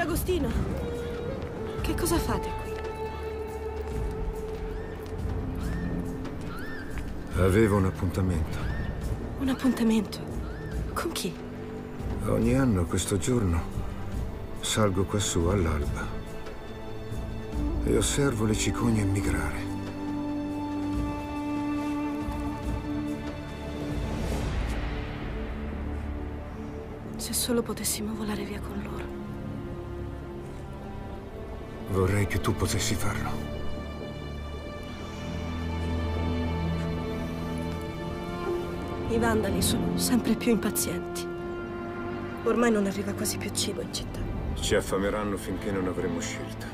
Zio Agostino, che cosa fate qui? Avevo un appuntamento. Un appuntamento? Con chi? Ogni anno questo giorno salgo quassù all'alba e osservo le cicogne migrare. Se solo potessimo volare via con loro. Vorrei che tu potessi farlo. I vandali sono sempre più impazienti. Ormai non arriva quasi più cibo in città. Ci affameranno finché non avremo scelta.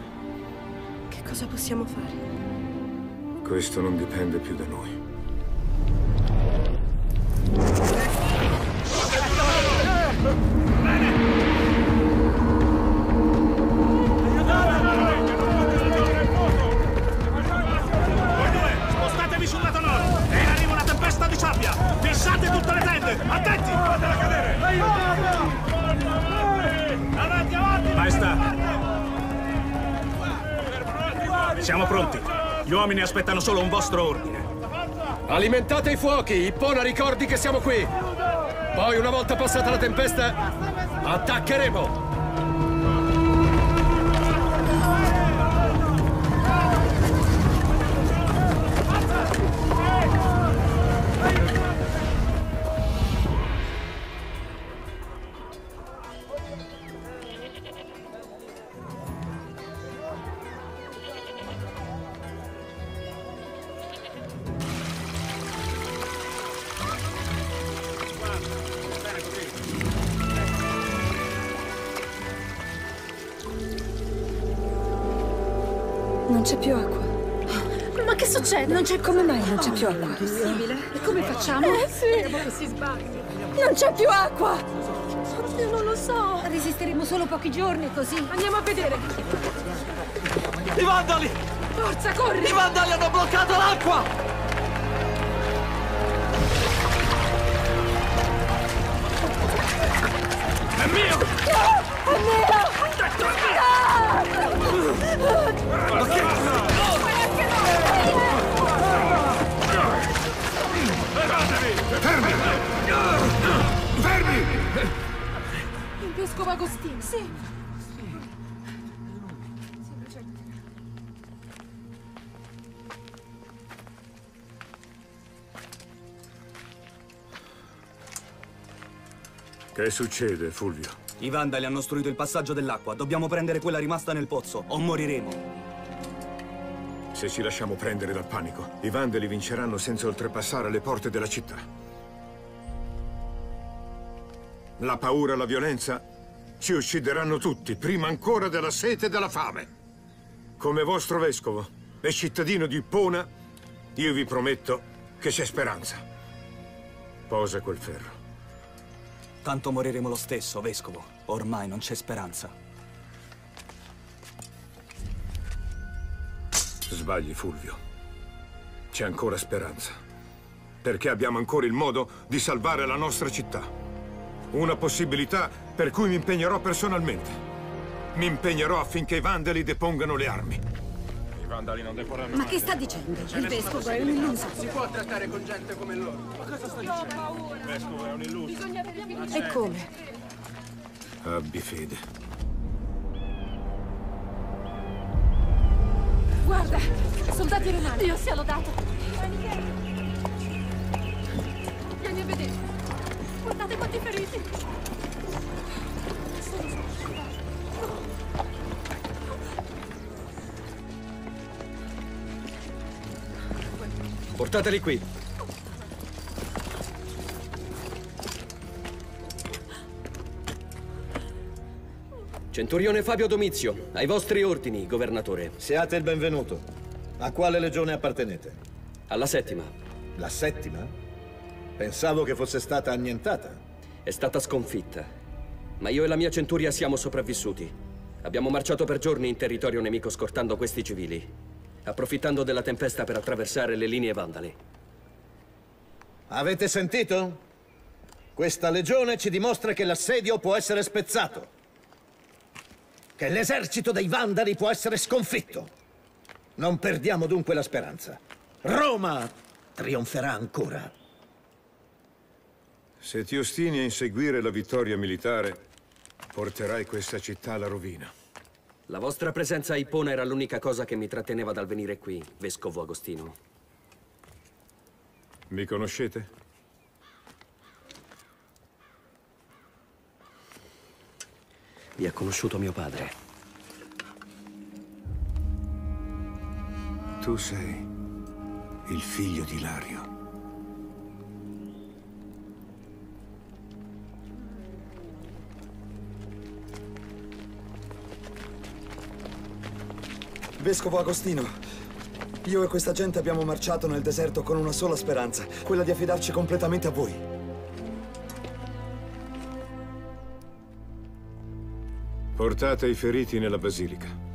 Che cosa possiamo fare? Questo non dipende più da noi. Siamo pronti. Gli uomini aspettano solo un vostro ordine. Alimentate i fuochi! Ippona ricordi che siamo qui! Poi, una volta passata la tempesta, attaccheremo! Più acqua? possibile? E come facciamo? Eh sì! Si sbaglia. Non c'è più acqua! Oddio, non lo so. Resisteremo solo pochi giorni così. Andiamo a vedere. I vandali! Forza, corri! I vandali hanno bloccato l'acqua! Agostino. Sì. Che succede, Fulvio? I vandali hanno ostruito il passaggio dell'acqua. Dobbiamo prendere quella rimasta nel pozzo, o moriremo. Se ci lasciamo prendere dal panico, i vandali vinceranno senza oltrepassare le porte della città. La paura e la violenza ci uccideranno tutti, prima ancora della sete e della fame. Come vostro vescovo e cittadino di Ippona, io vi prometto che c'è speranza. Posa quel ferro. Tanto moriremo lo stesso, vescovo. Ormai non c'è speranza. Sbagli, Fulvio. C'è ancora speranza. Perché abbiamo ancora il modo di salvare la nostra città. Una possibilità per cui mi impegnerò personalmente. Mi impegnerò affinché i vandali depongano le armi. I vandali non deporranno Ma che sta dicendo? Il vescovo è un illuso. Si può trattare con gente come loro. Ma cosa sta dicendo? Il vescovo è un illuso. Bisogna verificare. E come? Abbi fede. Guarda, soldati romani. Dio sia lodato. Vieni a vedere. Guardate quanti feriti. Portateli qui. Centurione Fabio Domizio, ai vostri ordini, governatore. Siate il benvenuto. A quale legione appartenete? Alla settima. La settima? Pensavo che fosse stata annientata. È stata sconfitta. Ma io e la mia centuria siamo sopravvissuti. Abbiamo marciato per giorni in territorio nemico scortando questi civili, approfittando della tempesta per attraversare le linee vandali. Avete sentito? Questa legione ci dimostra che l'assedio può essere spezzato. che l'esercito dei Vandali può essere sconfitto. Non perdiamo dunque la speranza. Roma trionferà ancora. Se ti ostini a inseguire la vittoria militare, porterai questa città alla rovina. La vostra presenza a Ippona era l'unica cosa che mi tratteneva dal venire qui, Vescovo Agostino. Mi conoscete? Mi ha conosciuto mio padre. Tu sei il figlio di Lario. Vescovo Agostino, io e questa gente abbiamo marciato nel deserto con una sola speranza, quella di affidarci completamente a voi. Portate i feriti nella basilica.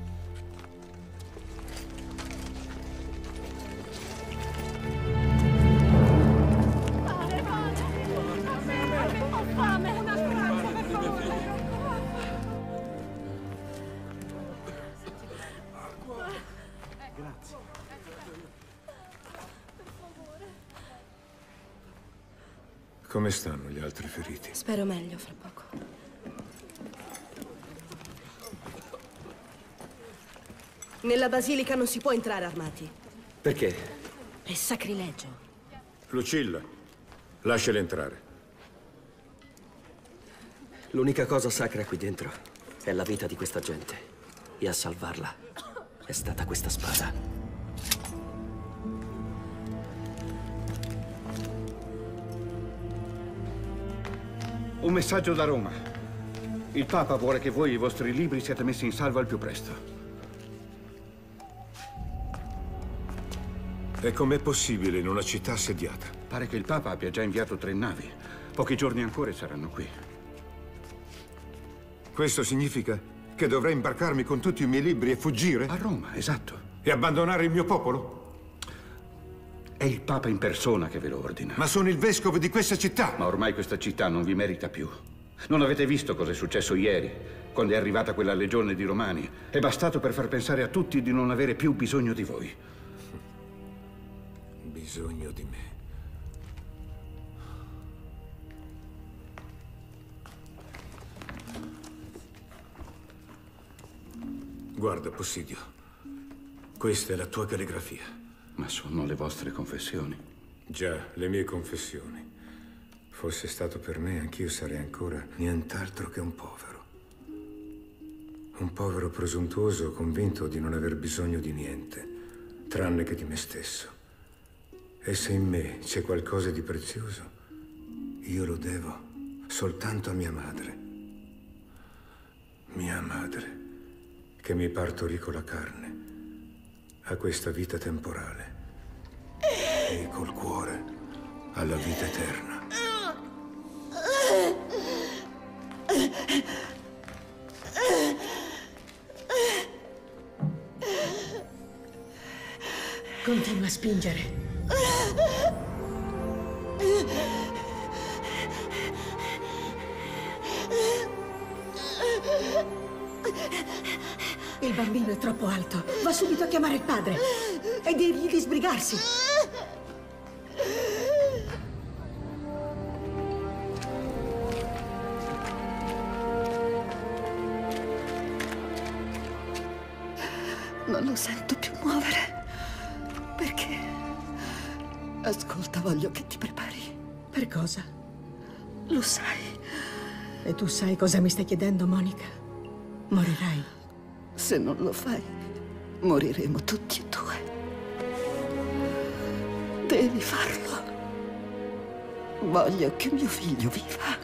Come stanno gli altri feriti? Spero meglio fra poco. Nella basilica non si può entrare armati. Perché? È sacrilegio. Lucilla, lasciali entrare. L'unica cosa sacra qui dentro è la vita di questa gente. E a salvarla è stata questa spada. Un messaggio da Roma. Il Papa vuole che voi e i vostri libri siate messi in salvo al più presto. E com'è possibile in una città assediata? Pare che il Papa abbia già inviato tre navi. Pochi giorni ancora saranno qui. Questo significa che dovrei imbarcarmi con tutti i miei libri e fuggire? A Roma, esatto. E abbandonare il mio popolo? È il Papa in persona che ve lo ordina. Ma sono il vescovo di questa città. Ma ormai questa città non vi merita più. Non avete visto cosa è successo ieri, quando è arrivata quella legione di Romani? È bastato per far pensare a tutti di non avere più bisogno di voi. Bisogno di me. Guarda, Possidio. Questa è la tua calligrafia. Ma sono le vostre confessioni. Già, le mie confessioni. Fosse stato per me, anch'io sarei ancora nient'altro che un povero. Un povero presuntuoso convinto di non aver bisogno di niente, tranne che di me stesso. E se in me c'è qualcosa di prezioso, io lo devo soltanto a mia madre. Mia madre, che mi partorì con la carne a questa vita temporale e col cuore alla vita eterna. Continua a spingere. È troppo alto. Va subito a chiamare il padre e dirgli di sbrigarsi. Non lo sento più muovere. Perché? Ascolta, voglio che ti prepari. Per cosa? Lo sai. E tu sai cosa mi stai chiedendo, Monica? Morirai. Se non lo fai, moriremo tutti e due. Devi farlo. Voglio che mio figlio viva.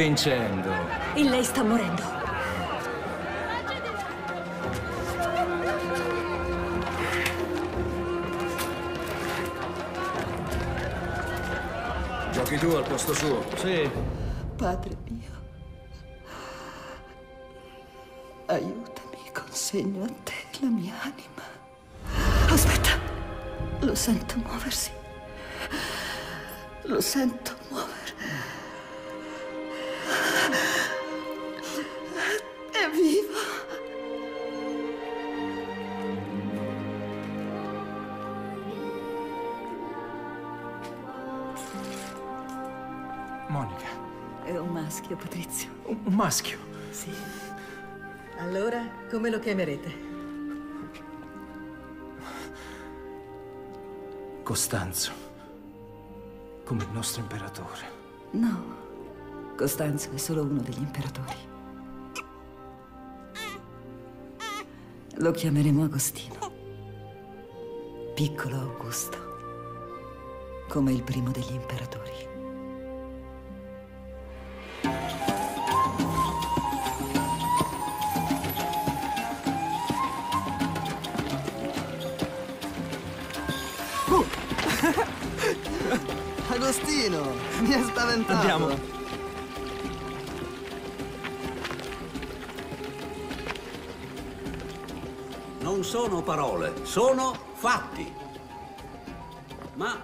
Vincendo. e lei sta morendo. Giochi tu al posto suo? Sì. Padre mio, aiutami, consegno a te la mia anima. Aspetta, lo sento muoversi. Lo sento maschio. Sì. Allora, come lo chiamerete? Costanzo. Come il nostro imperatore. No, Costanzo è solo uno degli imperatori. Lo chiameremo Agostino. Piccolo Augusto. Come il primo degli imperatori. Agostino, mi è spaventato. Andiamo. Non sono parole, sono fatti. Ma.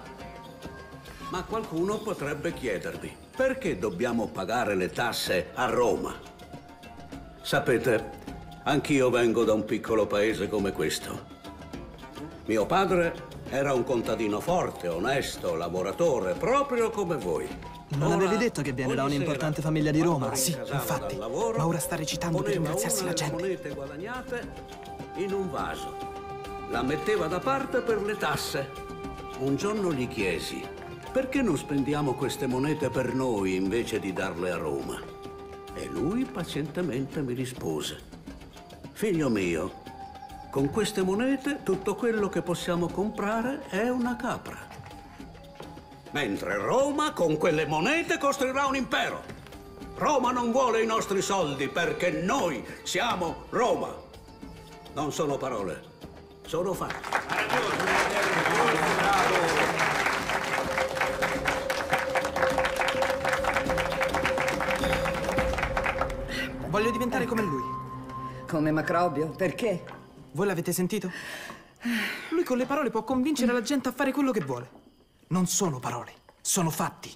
Ma qualcuno potrebbe chiedervi: perché dobbiamo pagare le tasse a Roma? Sapete, anch'io vengo da un piccolo paese come questo. Mio padre era un contadino forte, onesto, lavoratore, proprio come voi. Non Ora, avevi detto che viene da un'importante famiglia di Roma? Sì, infatti. lavoro, Ma ora sta recitando per ringraziarsi la gente. monete guadagnate in un vaso. La metteva da parte per le tasse. Un giorno gli chiesi, perché non spendiamo queste monete per noi invece di darle a Roma? E lui pazientemente mi rispose, figlio mio, con queste monete tutto quello che possiamo comprare è una capra. Mentre Roma con quelle monete costruirà un impero. Roma non vuole i nostri soldi perché noi siamo Roma. Non sono parole, sono fatti. Voglio diventare come lui. Come Macrobio? Perché? Voi l'avete sentito? Lui con le parole può convincere la gente a fare quello che vuole. Non sono parole, sono fatti.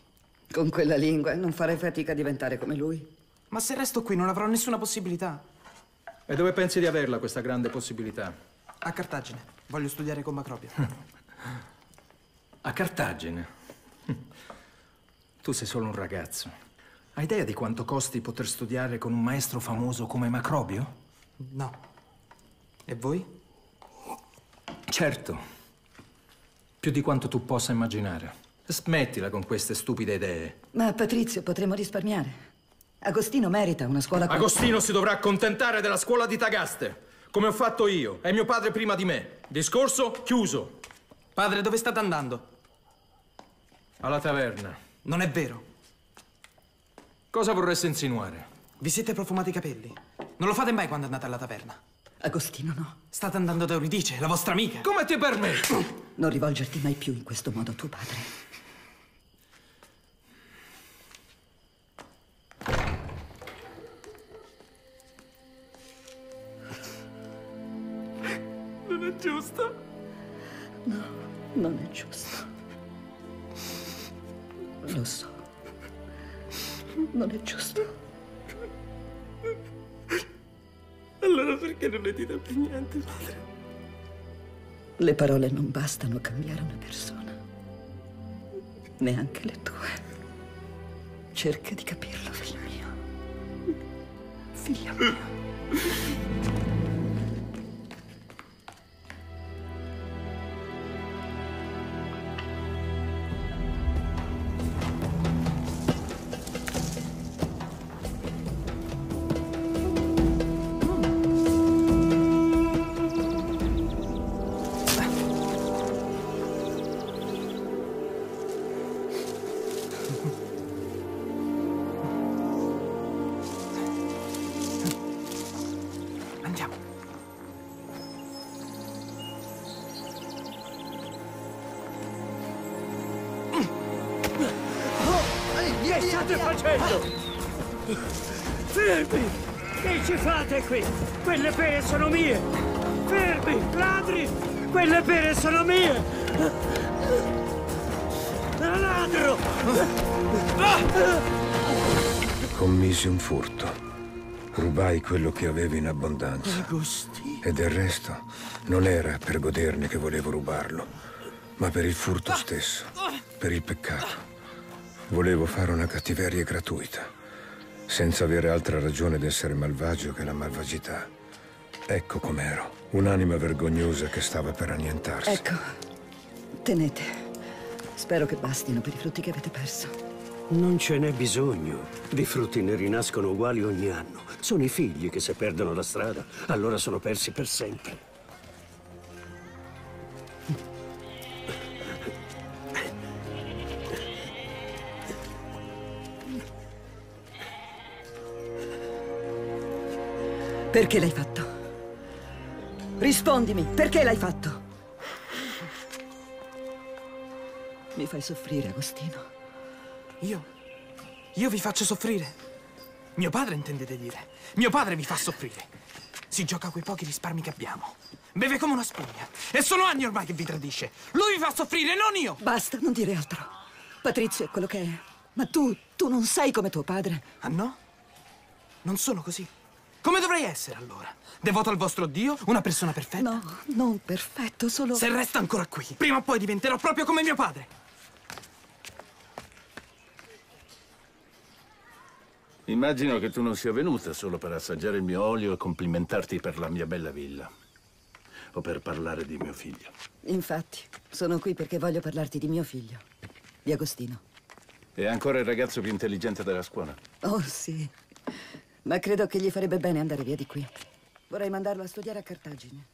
Con quella lingua non farei fatica a diventare come lui. Ma se resto qui non avrò nessuna possibilità. E dove pensi di averla questa grande possibilità? A Cartagine. Voglio studiare con Macrobio. A Cartagine. Tu sei solo un ragazzo. Hai idea di quanto costi poter studiare con un maestro famoso come Macrobio? No. E voi? Certo. Più di quanto tu possa immaginare. Smettila con queste stupide idee. Ma Patrizio, potremmo risparmiare. Agostino merita una scuola... con- Agostino si dovrà accontentare della scuola di Tagaste, come ho fatto io e mio padre prima di me. Discorso chiuso. Padre, dove state andando? Alla taverna. Non è vero. Cosa vorresti insinuare? Vi siete profumati i capelli? Non lo fate mai quando andate alla taverna? Agostino, no. State andando da Euridice, la vostra amica. Come ti permetti? Non rivolgerti mai più in questo modo a tuo padre. Non ne dite più niente, padre? Le parole non bastano a cambiare una persona. Neanche le tue. Cerca di capirlo, figlio mio. Figlio mio. Commisi un furto. Rubai quello che avevo in abbondanza. E del resto non era per goderne che volevo rubarlo, ma per il furto stesso, per il peccato. Volevo fare una cattiveria gratuita, senza avere altra ragione d'essere malvagio che la malvagità. Ecco com'ero, un'anima vergognosa che stava per annientarsi. Ecco, tenete. Spero che bastino per i frutti che avete perso. Non ce n'è bisogno. I frutti ne rinascono uguali ogni anno. Sono i figli che se perdono la strada, allora sono persi per sempre. Perché l'hai fatto? Rispondimi, perché l'hai fatto? Mi fai soffrire, Agostino. Io? Io vi faccio soffrire? Mio padre intendete dire. Mio padre vi fa soffrire. Si gioca quei pochi risparmi che abbiamo. Beve come una spugna. E sono anni ormai che vi tradisce. Lui vi fa soffrire, non io! Basta, non dire altro. Patrizio è quello che è. Ma tu, tu non sei come tuo padre. Ah no? Non sono così. Come dovrei essere allora? Devoto al vostro Dio? Una persona perfetta? No, non perfetto, solo... Se resta ancora qui, prima o poi diventerò proprio come mio padre. Immagino che tu non sia venuta solo per assaggiare il mio olio e complimentarti per la mia bella villa. O per parlare di mio figlio. Infatti, sono qui perché voglio parlarti di mio figlio, di Agostino. È ancora il ragazzo più intelligente della scuola. Oh, sì. Ma credo che gli farebbe bene andare via di qui. Vorrei mandarlo a studiare a Cartagine.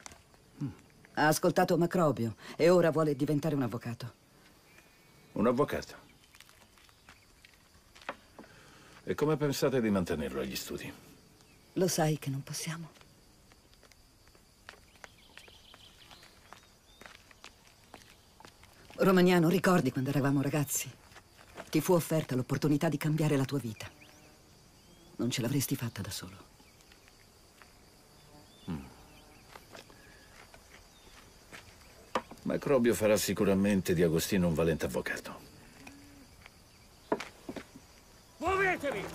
Ha ascoltato Macrobio e ora vuole diventare un avvocato. Un avvocato. E come pensate di mantenerlo agli studi? Lo sai che non possiamo. Romagnano, ricordi quando eravamo ragazzi? Ti fu offerta l'opportunità di cambiare la tua vita. Non ce l'avresti fatta da solo. Macrobio farà sicuramente di Agostino un valente avvocato. Muovetevi!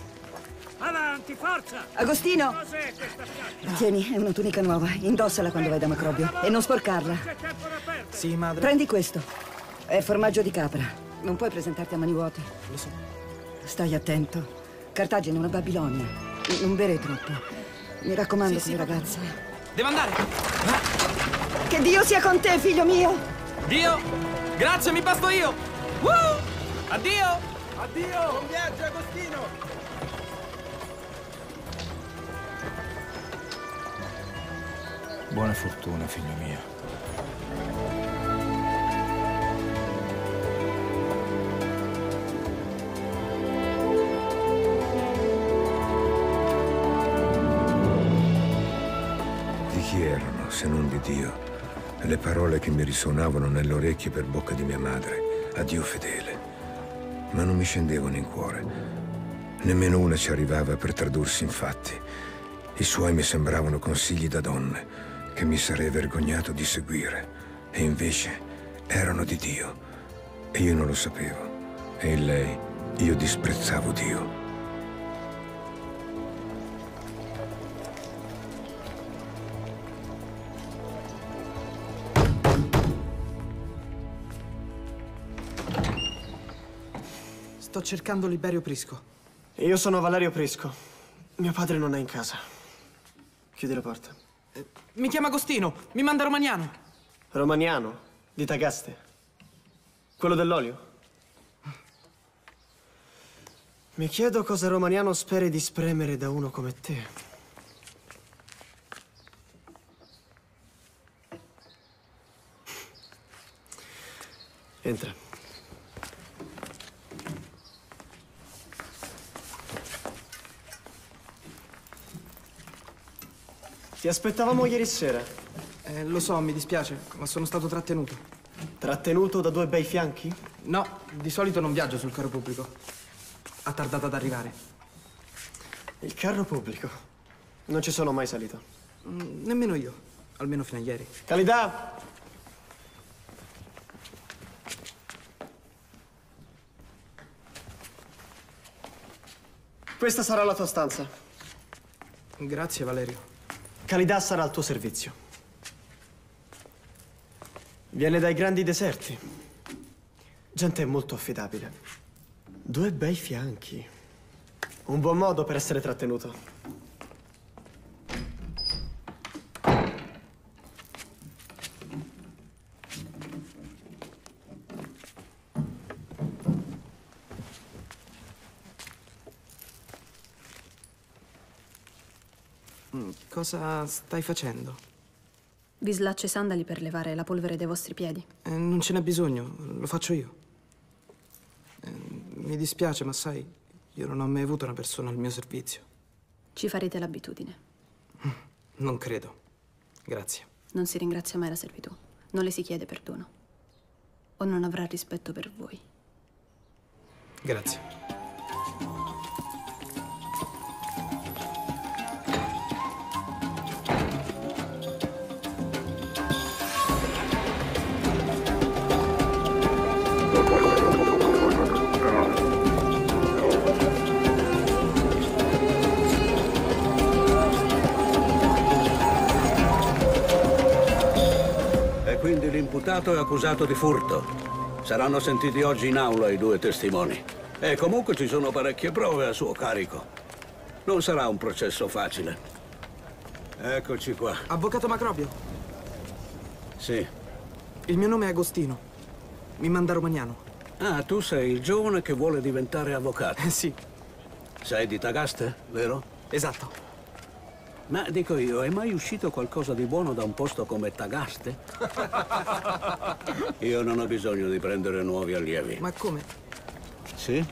Avanti, forza! Agostino! Cos'è questa? Tieni, è una tunica nuova. Indossala quando vai da Macrobio. E non sporcarla. C'è tempo da perdere! Sì, madre. Prendi questo. È formaggio di capra. Non puoi presentarti a mani vuote. Lo so. Stai attento. Cartagine è una Babilonia. Non bere troppo. Mi raccomando Sì, sì, ragazze. Devo andare. Che Dio sia con te, figlio mio! Dio! Grazie, mi basto io! Woo! Addio! Addio! Buon viaggio, Agostino! Buona fortuna, figlio mio. Di chi erano, se non di Dio? Le parole che mi risuonavano nelle orecchie per bocca di mia madre, a Dio fedele. Ma non mi scendevano in cuore. Nemmeno una ci arrivava per tradursi in fatti. I suoi mi sembravano consigli da donne che mi sarei vergognato di seguire. E invece erano di Dio. E io non lo sapevo. E in lei io disprezzavo Dio. Sto cercando Liberio Prisco. Io sono Valerio Prisco. Mio padre non è in casa. Chiudi la porta. Mi chiama Agostino, mi manda Romagnano. Romagnano, di Tagaste. Quello dell'olio. Mi chiedo cosa Romagnano speri di spremere da uno come te. Entra. Ti aspettavamo ieri sera. Eh, lo so, mi dispiace, ma sono stato trattenuto. Trattenuto da due bei fianchi? No, di solito non viaggio sul carro pubblico. Ha tardato ad arrivare. Il carro pubblico? Non ci sono mai salito. Mm, nemmeno io, almeno fino a ieri. Calidà! Questa sarà la tua stanza. Grazie, Valerio. Calidà sarà al tuo servizio. Viene dai grandi deserti. Gente molto affidabile. Due bei fianchi. Un buon modo per essere trattenuto. Mm, Cosa stai facendo? Vi slaccio i sandali per levare la polvere dai vostri piedi. Eh, non ce n'è bisogno, lo faccio io. Eh, mi dispiace, ma sai, io non ho mai avuto una persona al mio servizio. Ci farete l'abitudine. Non credo. Grazie. Non si ringrazia mai la servitù. Non le si chiede perdono. O non avrà rispetto per voi. Grazie. Quindi l'imputato è accusato di furto. Saranno sentiti oggi in aula i due testimoni. E comunque ci sono parecchie prove a suo carico. Non sarà un processo facile. Eccoci qua. Avvocato Macrobio, Sì. il mio nome è Agostino. Mi manda Romagnano. Ah, tu sei il giovane che vuole diventare avvocato. Eh sì. Sei di Tagaste, vero? Esatto. Ma dico io, è mai uscito qualcosa di buono da un posto come Tagaste? Io non ho bisogno di prendere nuovi allievi. Ma come? Sì?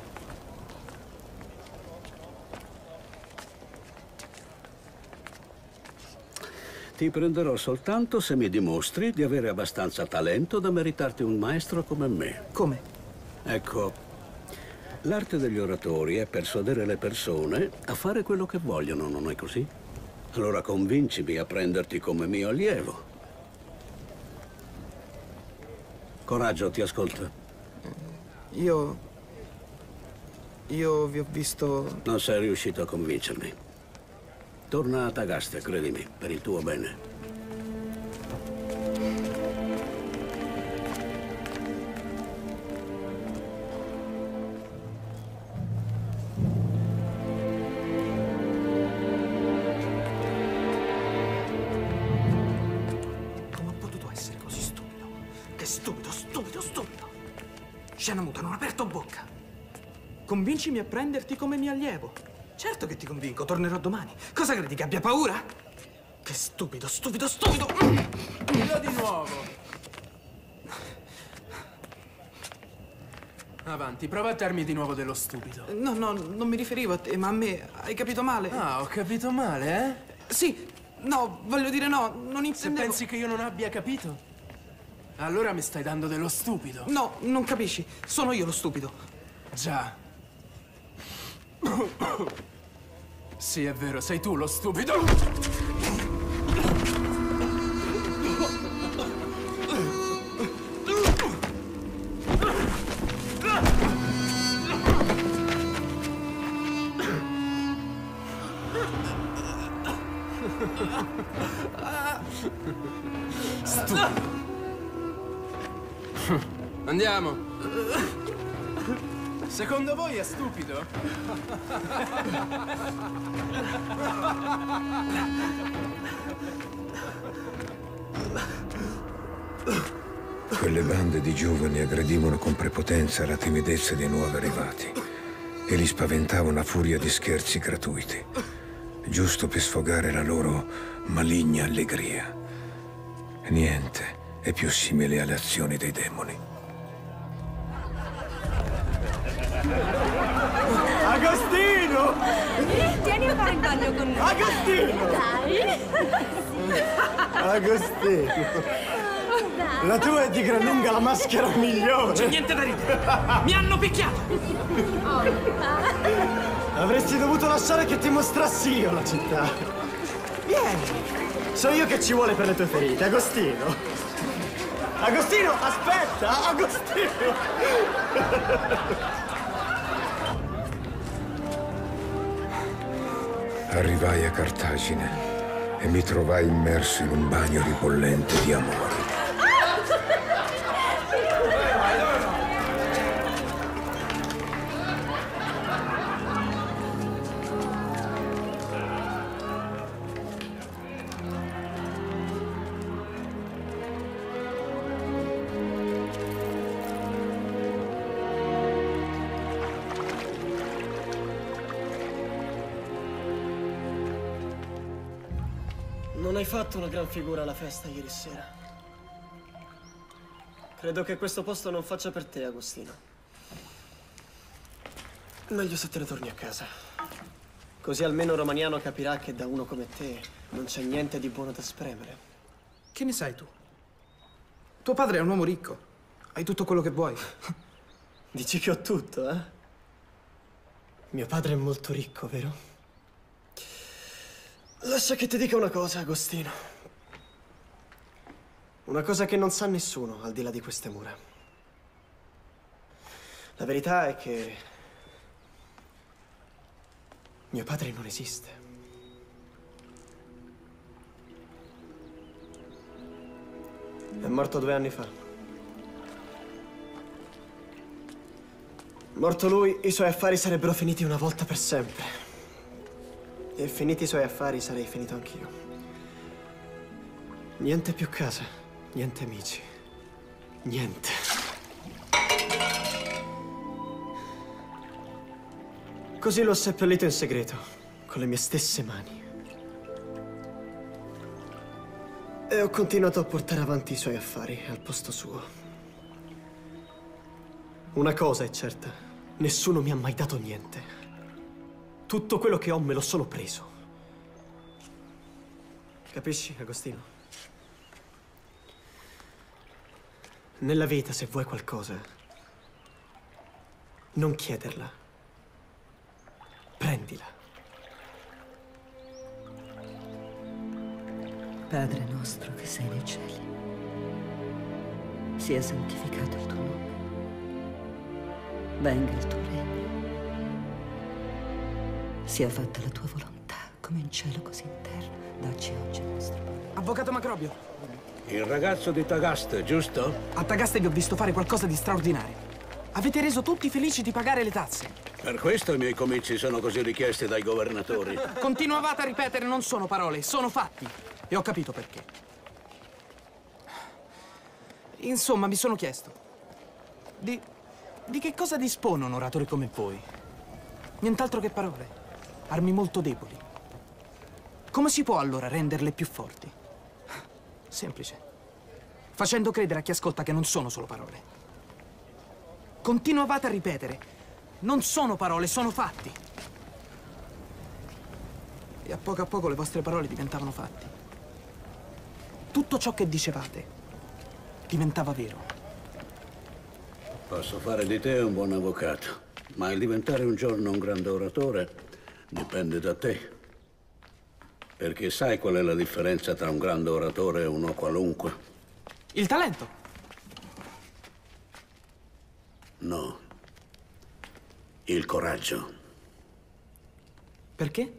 Ti prenderò soltanto se mi dimostri di avere abbastanza talento da meritarti un maestro come me. Come? Ecco, l'arte degli oratori è persuadere le persone a fare quello che vogliono, non è così? Allora convincimi a prenderti come mio allievo. Coraggio, ti ascolto. Io... Io vi ho visto... Non sei riuscito a convincermi. Torna a Tagaste, credimi, per il tuo bene. Convincimi a prenderti come mio allievo. Certo che ti convinco, tornerò domani. Cosa credi che abbia paura? Che stupido, stupido, stupido! Dillo di nuovo. Avanti, prova a darmi di nuovo dello stupido. No, no, non mi riferivo a te, ma a me. Hai capito male? Ah, ho capito male, eh? Sì, no, voglio dire no, non Se intendevo... pensi che io non abbia capito, allora mi stai dando dello stupido. No, non capisci. Sono io lo stupido. Già. Sì, è vero, sei tu lo stupido. Andiamo. Secondo voi è stupido? Quelle bande di giovani aggredivano con prepotenza la timidezza dei nuovi arrivati e li spaventavano a furia di scherzi gratuiti, giusto per sfogare la loro maligna allegria. Niente è più simile alle azioni dei demoni. Agostino! Tieni a fare il bagno con noi. Agostino! Dai. Agostino. La tua è di gran lunga la maschera migliore. C'è niente da ridere. Mi hanno picchiato. Avresti dovuto lasciare che ti mostrassi io la città. Vieni. So io che ci vuole per le tue ferite, Agostino. Agostino, aspetta, Agostino. Arrivai a Cartagine e mi trovai immerso in un bagno ribollente di amore. Fatto una gran figura alla festa ieri sera. Credo che questo posto non faccia per te, Agostino. Meglio se te ne torni a casa. Così almeno Romaniano capirà che da uno come te non c'è niente di buono da spremere. Che ne sai tu? Tuo padre è un uomo ricco. Hai tutto quello che vuoi. Dici che ho tutto, eh? Mio padre è molto ricco, vero? Lascia che ti dica una cosa, Agostino. Una cosa che non sa nessuno al di là di queste mura. La verità è che mio padre non esiste. È morto due anni fa. Morto lui, i suoi affari sarebbero finiti una volta per sempre. E finiti i suoi affari sarei finito anch'io. Niente più casa, niente amici, niente. Così l'ho seppellito in segreto, con le mie stesse mani. E ho continuato a portare avanti i suoi affari al posto suo. Una cosa è certa, nessuno mi ha mai dato niente. Tutto quello che ho me l'ho solo preso. Capisci, Agostino? Nella vita, se vuoi qualcosa, non chiederla. Prendila. Padre nostro che sei nei cieli, sia santificato il tuo nome. Venga il tuo regno. Sia fatta la tua volontà, come in cielo così in terra. Dacci oggi il nostro pane. Avvocato Macrobio, Il ragazzo di Tagaste, giusto? a Tagaste vi ho visto fare qualcosa di straordinario. Avete reso tutti felici di pagare le tasse. Per questo i miei comizi sono così richiesti dai governatori. Continuavate a ripetere non sono parole, sono fatti. E ho capito perché. Insomma, mi sono chiesto. Di. di che cosa dispone un oratore come voi? Nient'altro che parole. Armi molto deboli. Come si può allora renderle più forti? Semplice. Facendo credere a chi ascolta che non sono solo parole. Continuavate a ripetere. Non sono parole, sono fatti. E a poco a poco le vostre parole diventavano fatti. Tutto ciò che dicevate diventava vero. Posso fare di te un buon avvocato, ma il diventare un giorno un grande oratore dipende da te. Perché sai qual è la differenza tra un grande oratore e uno qualunque? Il talento. No. Il coraggio. Perché?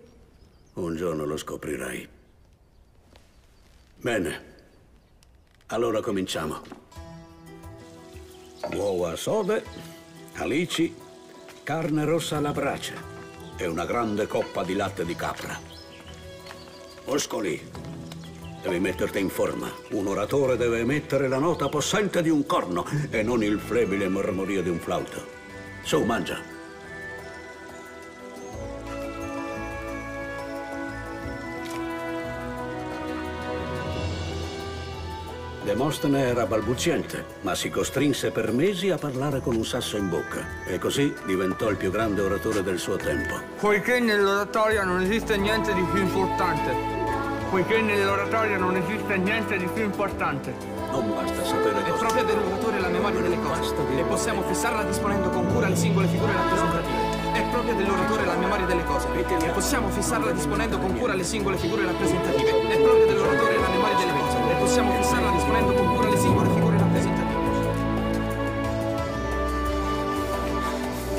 Un giorno lo scoprirai. Bene. Allora cominciamo. Uova sode, alici, carne rossa alla brace e una grande coppa di latte di capra. Muscoli. Devi metterti in forma. Un oratore deve emettere la nota possente di un corno e non il flebile mormorio di un flauto. Su, mangia. Demostene era balbuziente, ma si costrinse per mesi a parlare con un sasso in bocca. E così diventò il più grande oratore del suo tempo. Poiché nell'oratoria non esiste niente di più importante. Poiché nell'oratoria non esiste niente di più importante. Non basta sapere È cosa. propria dell'oratore la memoria delle cose. E possiamo fissarla disponendo con cura le singole figure rappresentative. È propria dell'oratore la memoria delle cose. E possiamo fissarla disponendo con cura le singole figure rappresentative. È propria dell'oratore la memoria possiamo fissarla disponendo con cura le singole figure rappresentative.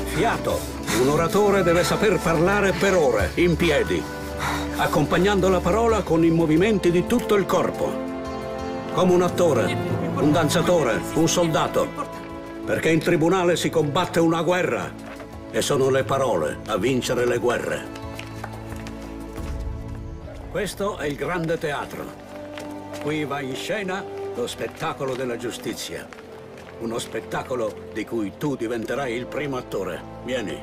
Fiato. Un oratore deve saper parlare per ore, in piedi, accompagnando la parola con i movimenti di tutto il corpo. Come un attore, un danzatore, un soldato. Perché in tribunale si combatte una guerra e sono le parole a vincere le guerre. Questo è il grande teatro. Qui va in scena lo spettacolo della giustizia. Uno spettacolo di cui tu diventerai il primo attore. Vieni.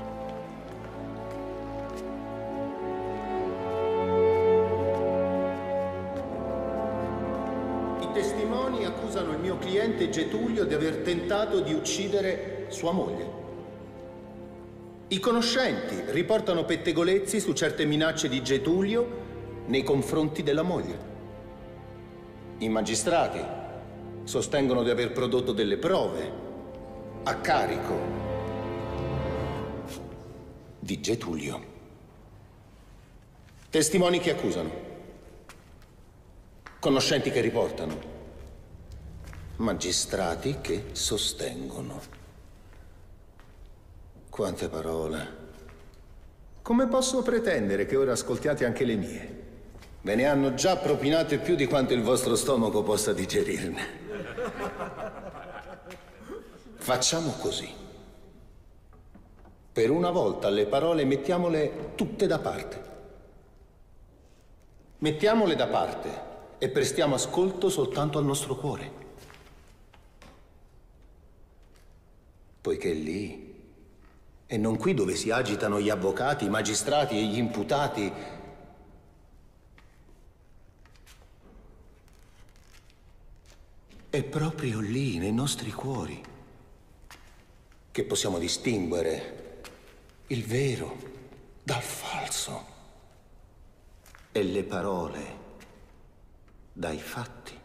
I testimoni accusano il mio cliente Getulio di aver tentato di uccidere sua moglie. I conoscenti riportano pettegolezzi su certe minacce di Getulio nei confronti della moglie. I magistrati sostengono di aver prodotto delle prove a carico di Getulio. Testimoni che accusano. Conoscenti che riportano. Magistrati che sostengono. Quante parole. Come posso pretendere che ora ascoltiate anche le mie? Ve ne hanno già propinate più di quanto il vostro stomaco possa digerirne. Facciamo così. Per una volta le parole mettiamole tutte da parte. Mettiamole da parte e prestiamo ascolto soltanto al nostro cuore. Poiché lì, e non qui dove si agitano gli avvocati, i magistrati e gli imputati, è proprio lì, nei nostri cuori, che possiamo distinguere il vero dal falso e le parole dai fatti.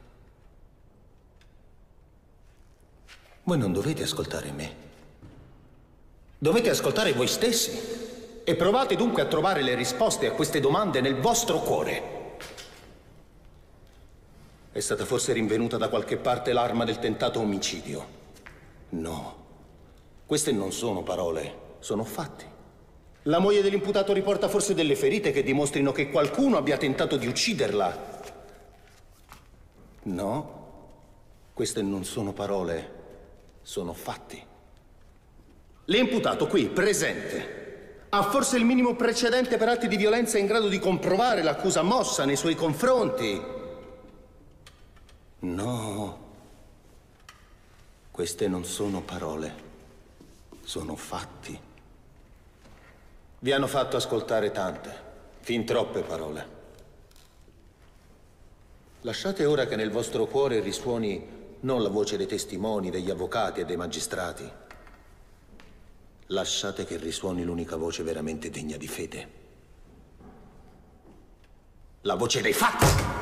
Voi non dovete ascoltare me. Dovete ascoltare voi stessi e provate dunque a trovare le risposte a queste domande nel vostro cuore. È stata forse rinvenuta da qualche parte l'arma del tentato omicidio? No. Queste non sono parole, sono fatti. La moglie dell'imputato riporta forse delle ferite che dimostrino che qualcuno abbia tentato di ucciderla. No, queste non sono parole, sono fatti. L'imputato qui, presente, ha forse il minimo precedente per atti di violenza in grado di comprovare l'accusa mossa nei suoi confronti? No, queste non sono parole, sono fatti. Vi hanno fatto ascoltare tante, fin troppe parole. Lasciate ora che nel vostro cuore risuoni non la voce dei testimoni, degli avvocati e dei magistrati. Lasciate che risuoni l'unica voce veramente degna di fede. La voce dei fatti.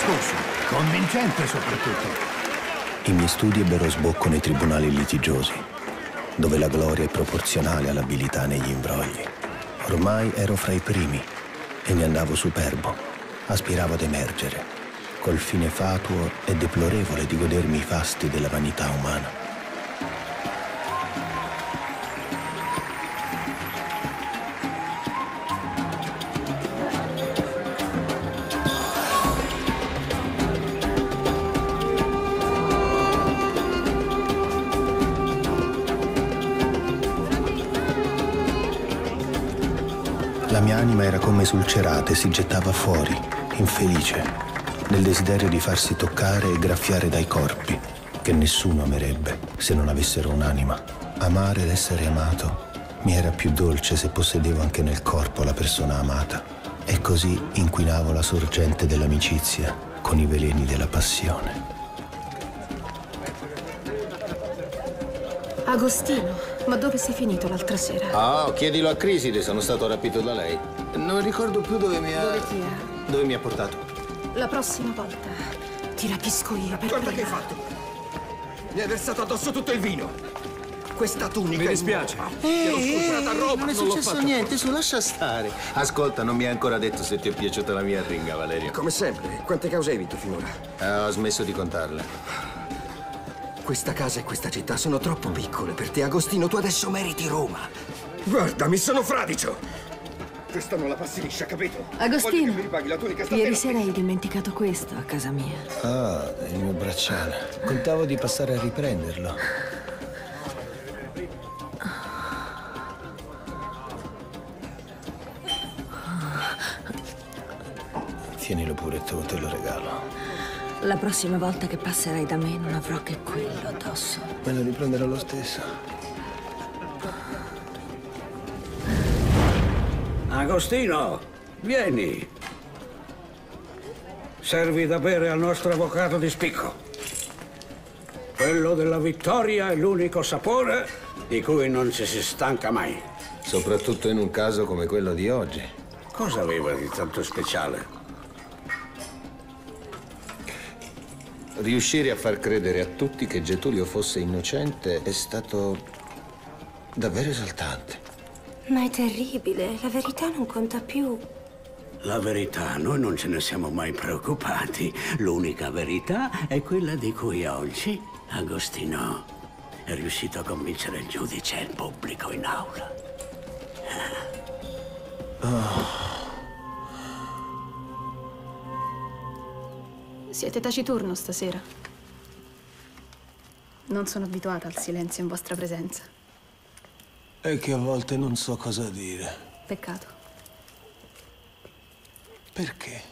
Discorso, convincente soprattutto. I miei studi ebbero sbocco nei tribunali litigiosi, dove la gloria è proporzionale all'abilità negli imbrogli. Ormai ero fra i primi e ne andavo superbo. Aspiravo ad emergere, col fine fatuo e deplorevole di godermi i fasti della vanità umana. Anima era come esulcerata e si gettava fuori, infelice, nel desiderio di farsi toccare e graffiare dai corpi, che nessuno amerebbe se non avessero un'anima. Amare ed essere amato mi era più dolce se possedevo anche nel corpo la persona amata. E così inquinavo la sorgente dell'amicizia con i veleni della passione. Agostino, ma dove sei finito l'altra sera? Ah, chiedilo a Criside, sono stato rapito da lei. Non ricordo più dove mi ha... Dove ti ha? Dove mi ha portato. La prossima volta ti rapisco io per Guarda che prima. hai fatto! Mi hai versato addosso tutto il vino! Questa tunica Mi dispiace. nuova. Ti ero scrupata a Roma, non è non successo fatto. niente, su, lascia stare. Ascolta, non mi hai ancora detto se ti è piaciuta la mia ringa, Valerio. Come sempre, quante cause hai vinto finora? Eh, ho smesso di contarle. Questa casa e questa città sono troppo piccole per te, Agostino. Tu adesso meriti Roma. Guarda, mi sono fradicio. Questa non la passi liscia, capito? Agostino, ieri sera hai dimenticato questo a casa mia. Ah, il mio bracciale. Contavo di passare a riprenderlo. Tienilo pure tu, te lo regalo. La prossima volta che passerai da me non avrò che quello addosso. Me lo riprenderò lo stesso. Agostino, vieni. Servi da bere al nostro avvocato di spicco. Quello della vittoria è l'unico sapore di cui non ci si stanca mai. Soprattutto in un caso come quello di oggi. Cosa aveva di tanto speciale? Riuscire a far credere a tutti che Getulio fosse innocente è stato davvero esaltante. Ma è terribile, la verità non conta più. La verità, noi non ce ne siamo mai preoccupati. L'unica verità è quella di cui oggi Agostino è riuscito a convincere il giudice e il pubblico in aula. Siete taciturno stasera. Non sono abituata al silenzio in vostra presenza. È che a volte non so cosa dire. Peccato. Perché?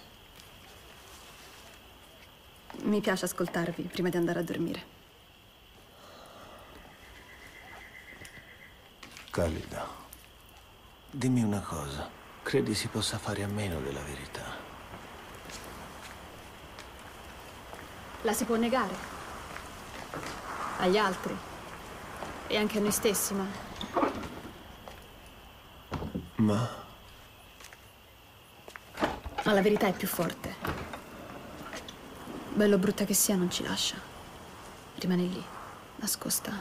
Mi piace ascoltarvi prima di andare a dormire. Callida, dimmi una cosa. Credi si possa fare a meno della verità? La si può negare. Agli altri. E anche a noi stessi, ma Ma Ma la verità è più forte. Bello o brutta che sia, non ci lascia. Rimane lì, nascosta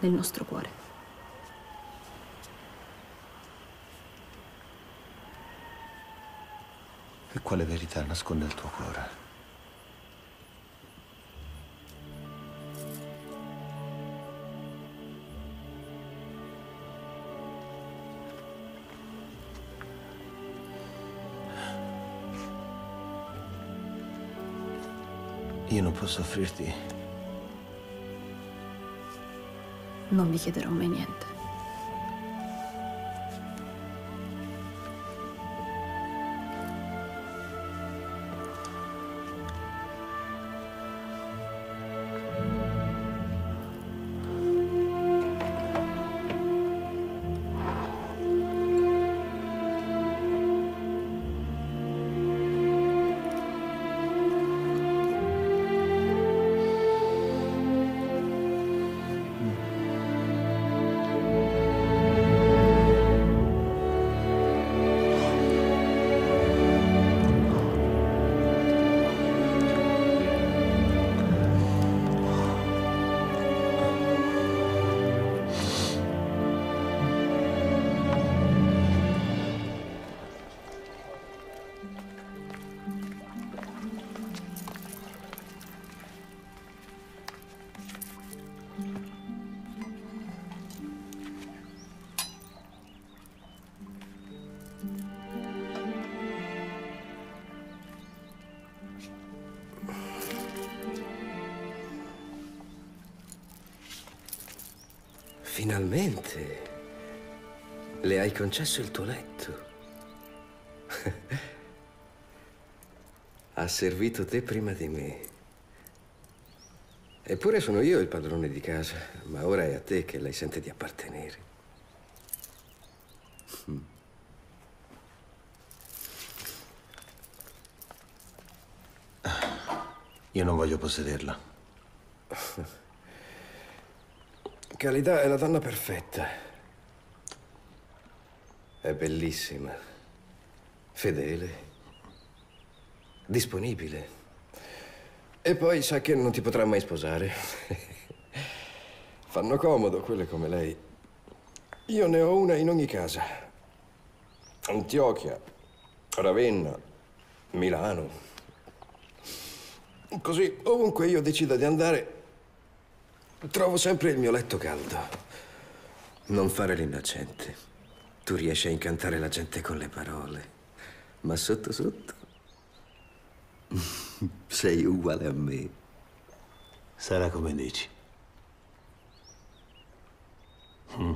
nel nostro cuore. e quale verità nasconde il tuo cuore? Posso offrirti Non vi chiederò mai niente. Concesso il tuo letto. ha servito te prima di me. Eppure sono io il padrone di casa, ma ora è a te che lei sente di appartenere. Io non voglio possederla. Calidà è la donna perfetta. È bellissima, fedele, disponibile. E poi sa che non ti potrà mai sposare. Fanno comodo quelle come lei. Io ne ho una in ogni casa. Antiochia, Ravenna, Milano. Così, ovunque io decida di andare, trovo sempre il mio letto caldo. Non fare l'innocente. Tu riesci a incantare la gente con le parole, ma sotto sotto sei uguale a me. Sarà come dici. Mm.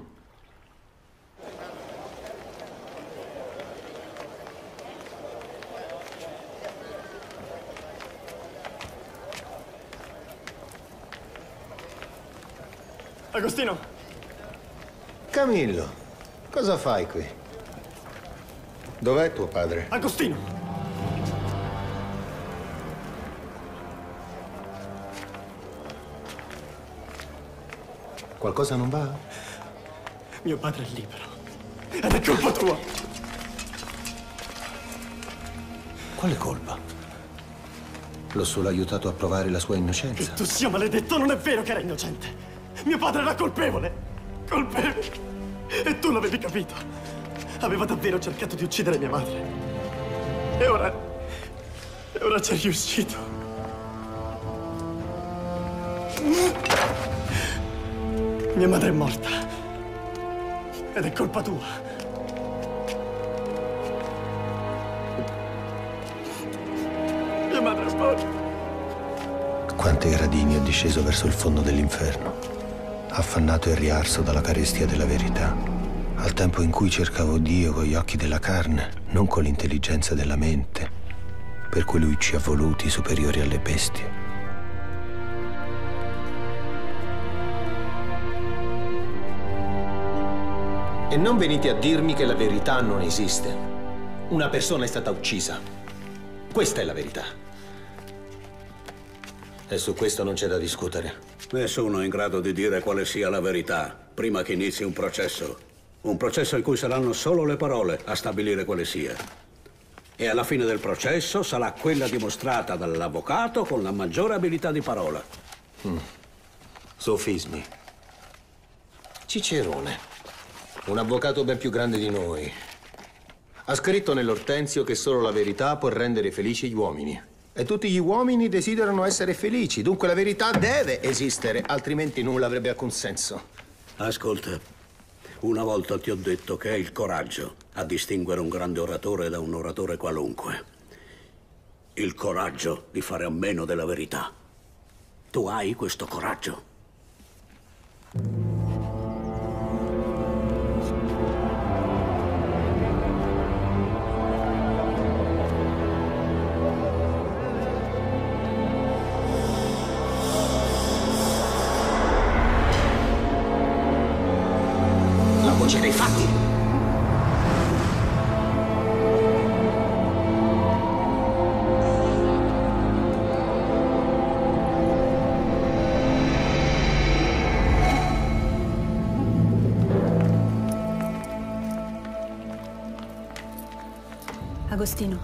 Agostino! Camillo, cosa fai qui? Dov'è tuo padre? Agostino! Qualcosa non va? Mio padre è libero. Ed è colpa tua! Quale colpa? L'ho solo aiutato a provare la sua innocenza. Tu sia maledetto, non è vero che era innocente! Mio padre era colpevole! Colpevole! E tu l'avevi capito! Aveva davvero cercato di uccidere mia madre. E ora... E ora ci è riuscito. Mia madre è morta. Ed è colpa tua. Mia madre è morta. Quante gradini ho disceso verso il fondo dell'inferno, affannato e riarso dalla carestia della verità, al tempo in cui cercavo Dio con gli occhi della carne, non con l'intelligenza della mente, per cui Lui ci ha voluti superiori alle bestie. E non venite a dirmi che la verità non esiste. Una persona è stata uccisa. Questa è la verità. E su questo non c'è da discutere. Nessuno è in grado di dire quale sia la verità prima che inizi un processo. Un processo in cui saranno solo le parole a stabilire quale sia. E alla fine del processo sarà quella dimostrata dall'avvocato con la maggiore abilità di parola. Mm. Sofismi. Cicerone un avvocato ben più grande di noi. Ha scritto nell'Ortensio che solo la verità può rendere felici gli uomini. E tutti gli uomini desiderano essere felici, dunque la verità deve esistere, altrimenti nulla avrebbe alcun senso. Ascolta, una volta ti ho detto che è il coraggio a distinguere un grande oratore da un oratore qualunque. Il coraggio di fare a meno della verità. Tu hai questo coraggio? Agostino.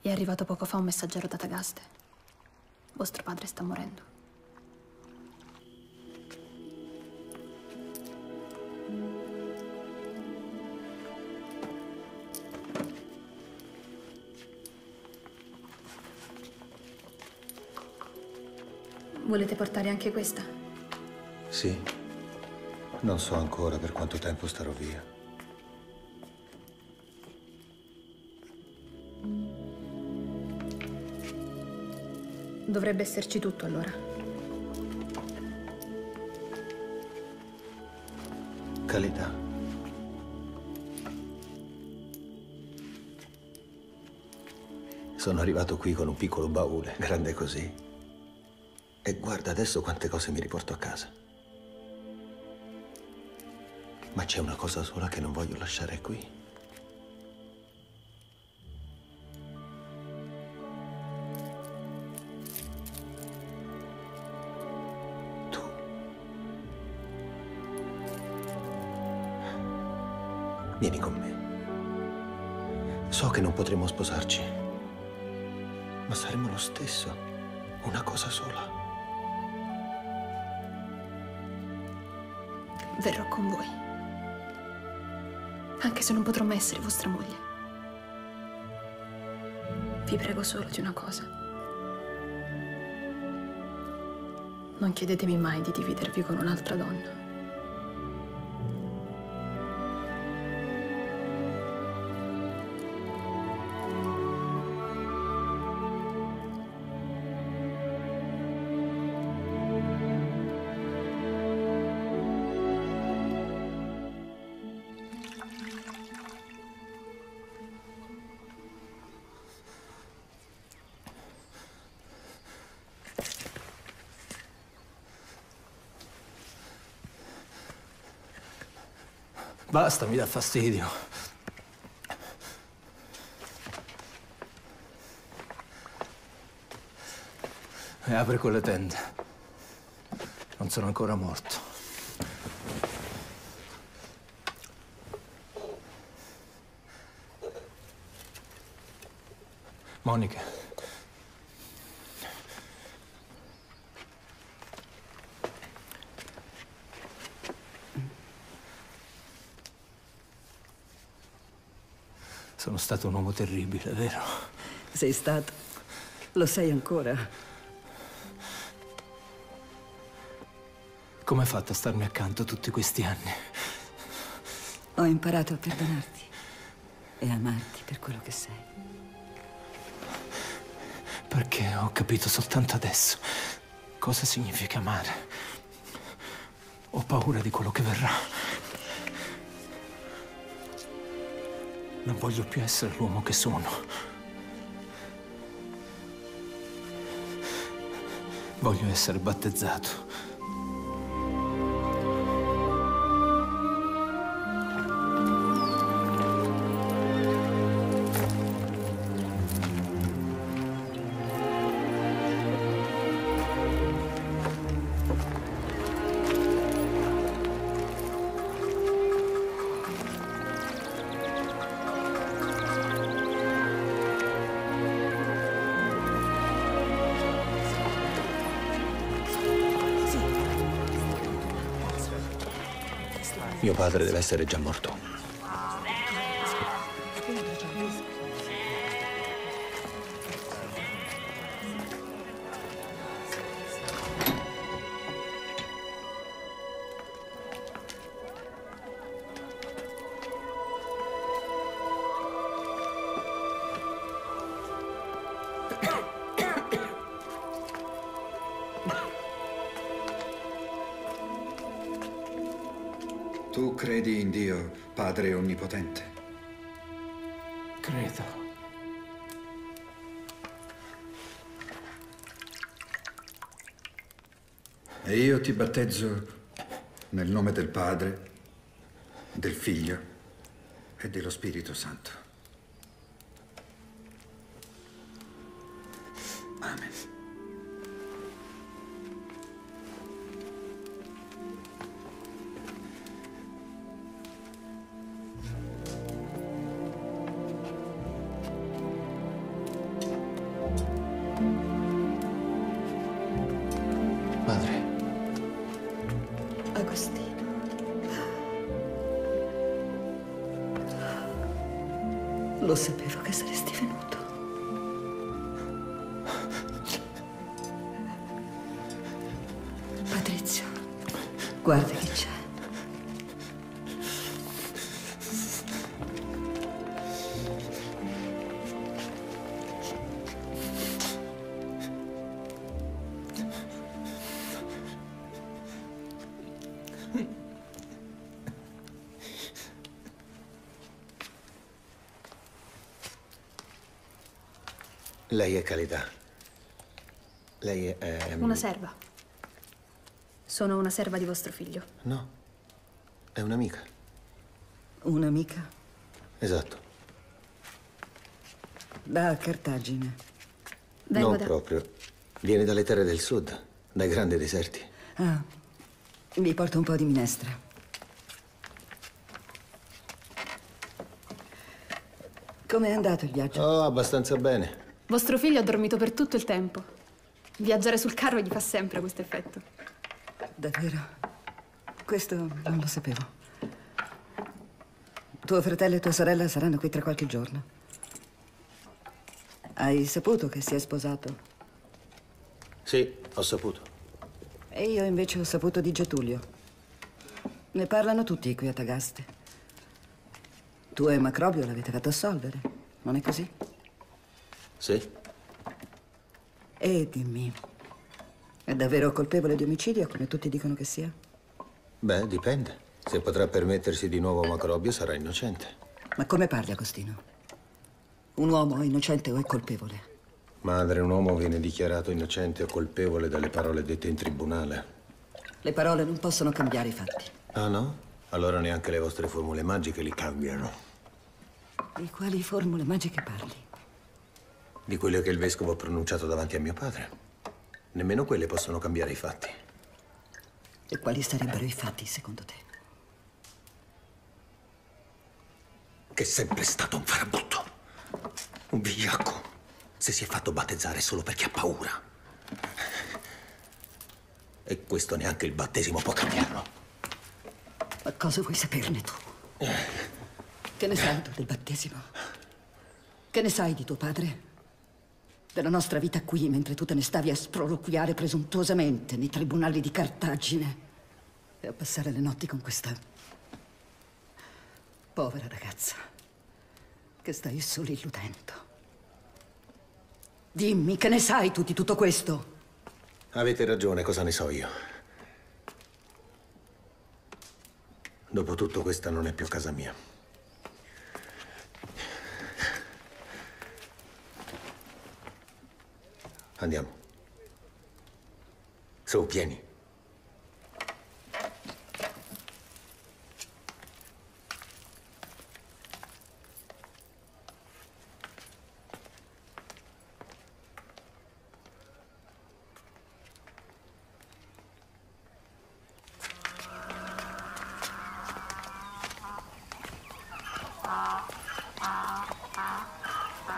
È arrivato poco fa un messaggero da Tagaste. Vostro padre sta morendo. Volete portare anche questa? Sì. Non so ancora per quanto tempo starò via. Dovrebbe esserci tutto allora. Calidà. Sono arrivato qui con un piccolo baule, grande così. E guarda adesso quante cose mi riporto a casa. Ma c'è una cosa sola che non voglio lasciare qui. Vieni con me. So che non potremo sposarci, ma saremo lo stesso, una cosa sola. Verrò con voi. Anche se non potrò mai essere vostra moglie. Vi prego solo di una cosa. Non chiedetemi mai di dividervi con un'altra donna. Basta, mi dà fastidio. E apri quelle tende. Non sono ancora morto. Monica. Sono stato un uomo terribile, vero? Sei stato. Lo sei ancora. Come hai fatto a starmi accanto tutti questi anni? Ho imparato a perdonarti e a amarti per quello che sei. Perché ho capito soltanto adesso cosa significa amare. Ho paura di quello che verrà. Non voglio più essere l'uomo che sono. Voglio essere battezzato. Padre deve essere già morto. Tu credi in Dio, Padre Onnipotente? Credo. E io ti battezzo nel nome del Padre, del Figlio e dello Spirito Santo. Lei è Carità. Lei è... è- Una serva. Sono una serva di vostro figlio. No, è un'amica. Un'amica? Esatto. Da Cartagine. Vengo non da- proprio. Viene dalle terre del sud, dai grandi deserti. Ah, vi porto un po' di minestra. Com'è andato il viaggio? Oh, abbastanza bene. Vostro figlio ha dormito per tutto il tempo. Viaggiare sul carro gli fa sempre questo effetto. Davvero? Questo non lo sapevo. Tuo fratello e tua sorella saranno qui tra qualche giorno. Hai saputo che si è sposato? Sì, ho saputo. E io invece ho saputo di Getulio. Ne parlano tutti qui a Tagaste. Tu e Macrobio l'avete fatto assolvere, non è così? Sì? E dimmi, è davvero colpevole di omicidio come tutti dicono che sia? Beh, dipende. Se potrà permettersi di nuovo Macrobio sarà innocente. Ma come parli, Agostino? Un uomo è innocente o è colpevole? Madre, un uomo viene dichiarato innocente o colpevole dalle parole dette in tribunale. Le parole non possono cambiare i fatti. Ah, no? Allora neanche le vostre formule magiche li cambiano. Di quali formule magiche parli? Di quelle che il vescovo ha pronunciato davanti a mio padre. Nemmeno quelle possono cambiare i fatti. E quali sarebbero i fatti, secondo te? Che è sempre stato un farabutto. Un vigliacco. Se si è fatto battezzare solo perché ha paura. E questo neanche il battesimo può cambiarlo. Ma cosa vuoi saperne tu? Che ne sai tu del battesimo? Che ne sai di tuo padre? Della nostra vita qui, mentre tu te ne stavi a sproloquiare presuntuosamente nei tribunali di Cartagine e a passare le notti con questa povera ragazza che stai solo illudendo. Dimmi, che ne sai tu di tutto questo? Avete ragione, cosa ne so io? Dopotutto questa non è più casa mia. Andiamo. Su, vieni.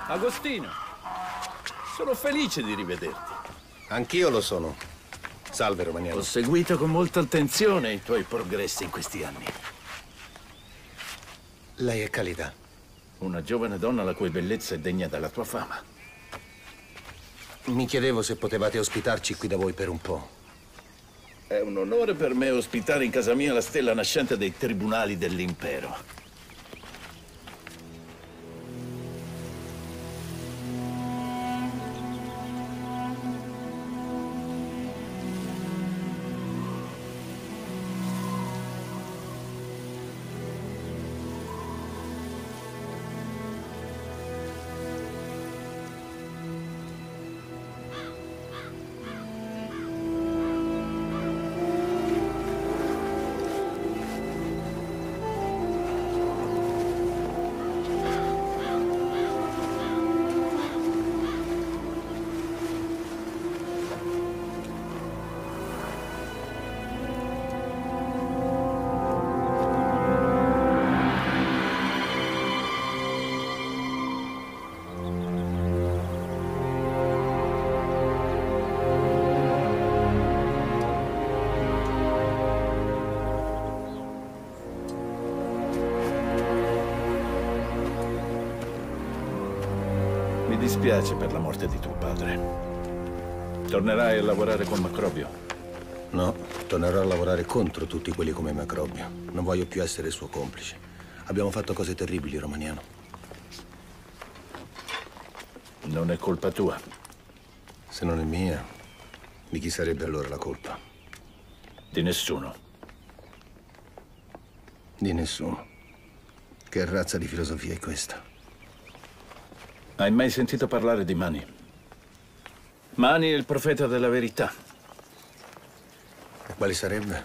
Agostino, felice di rivederti. Anch'io lo sono. Salve, Romaniano. Ho seguito con molta attenzione i tuoi progressi in questi anni. Lei è Calida. Una giovane donna la cui bellezza è degna della tua fama. Mi chiedevo se potevate ospitarci qui da voi per un po'. È un onore per me ospitare in casa mia la stella nascente dei tribunali dell'impero. Mi dispiace per la morte di tuo padre. Tornerai a lavorare con Macrobio? No, tornerò a lavorare contro tutti quelli come Macrobio. Non voglio più essere suo complice. Abbiamo fatto cose terribili, Romaniano. Non è colpa tua. Se non è mia, di chi sarebbe allora la colpa? Di nessuno. Di nessuno. Che razza di filosofia è questa? Hai mai sentito parlare di Mani? Mani è il profeta della verità. E quale sarebbe?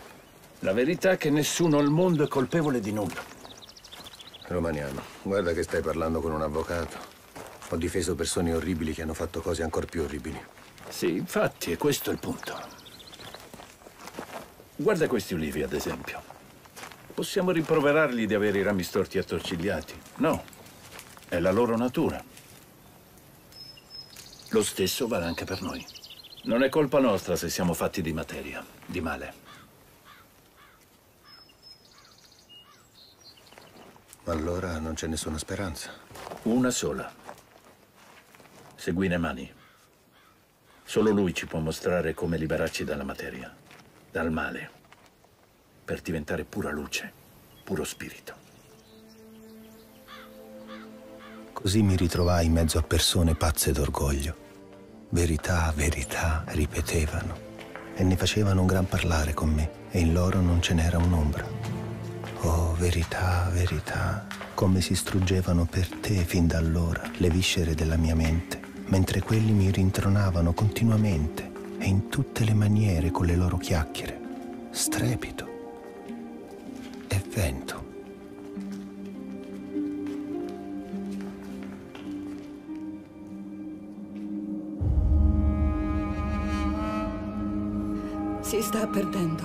La verità è che nessuno al mondo è colpevole di nulla. Romaniano, guarda che stai parlando con un avvocato. Ho difeso persone orribili che hanno fatto cose ancora più orribili. Sì, infatti, è questo il punto. Guarda questi ulivi, ad esempio. Possiamo rimproverargli di avere i rami storti e attorcigliati? No, è la loro natura. Lo stesso vale anche per noi. Non è colpa nostra se siamo fatti di materia, di male. Ma allora non c'è nessuna speranza. Una sola. Seguine mani. Solo lui ci può mostrare come liberarci dalla materia, dal male, per diventare pura luce, puro spirito. Così mi ritrovai in mezzo a persone pazze d'orgoglio. Verità, verità, ripetevano. E ne facevano un gran parlare con me, e in loro non ce n'era un'ombra. Oh, verità, verità, come si struggevano per te fin da allora le viscere della mia mente, mentre quelli mi rintronavano continuamente e in tutte le maniere con le loro chiacchiere. Strepito e vento. Si sta perdendo.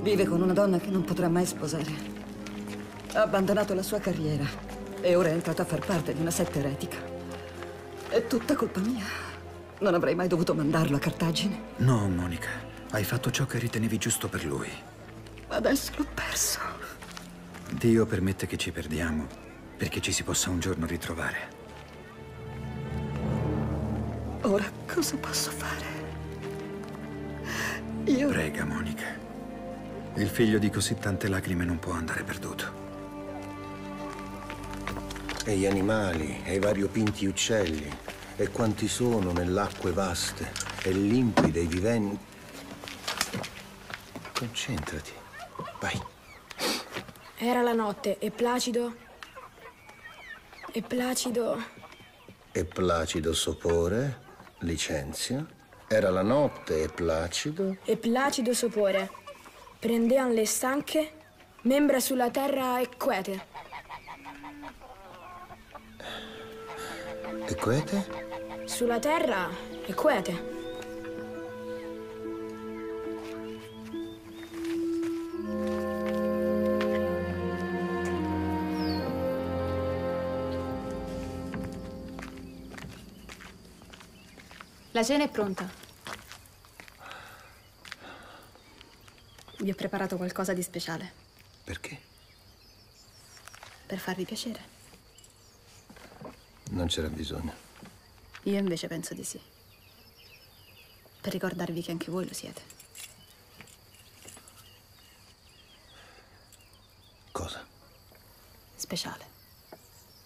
Vive con una donna che non potrà mai sposare. Ha abbandonato la sua carriera e ora è entrato a far parte di una setta eretica. È tutta colpa mia. Non avrei mai dovuto mandarlo a Cartagine. No, Monica. Hai fatto ciò che ritenevi giusto per lui. Adesso l'ho perso. Dio permette che ci perdiamo perché ci si possa un giorno ritrovare. Ora cosa posso fare? Io... Prega, Monica. Il figlio di così tante lacrime non può andare perduto. E gli animali, e i variopinti uccelli, e quanti sono nell'acque vaste, e limpide e viventi. Concentrati. Vai. Era la notte e Placido... E Placido... E placido sopore, licenzia. Era la notte e placido. E Placido sopore. Prendean le stanche, membra sulla terra e quete. E quete? Sulla terra e quete. La cena è pronta. Vi ho preparato qualcosa di speciale. Perché? Per farvi piacere. Non c'era bisogno. Io invece penso di sì. Per ricordarvi che anche voi lo siete. Cosa? Speciale.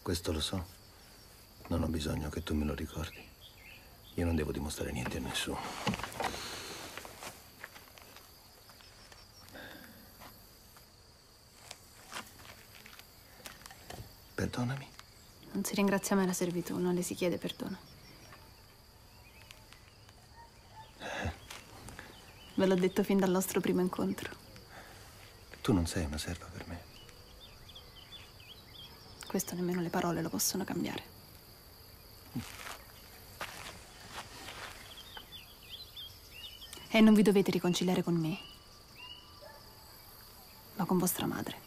Questo lo so. Non ho bisogno che tu me lo ricordi. Io non devo dimostrare niente a nessuno. Perdonami. Non si ringrazia mai la servitù, non le si chiede perdono. Ve l'ho detto fin dal nostro primo incontro. Tu non sei una serva per me. Questo nemmeno le parole lo possono cambiare. E non vi dovete riconciliare con me, ma con vostra madre.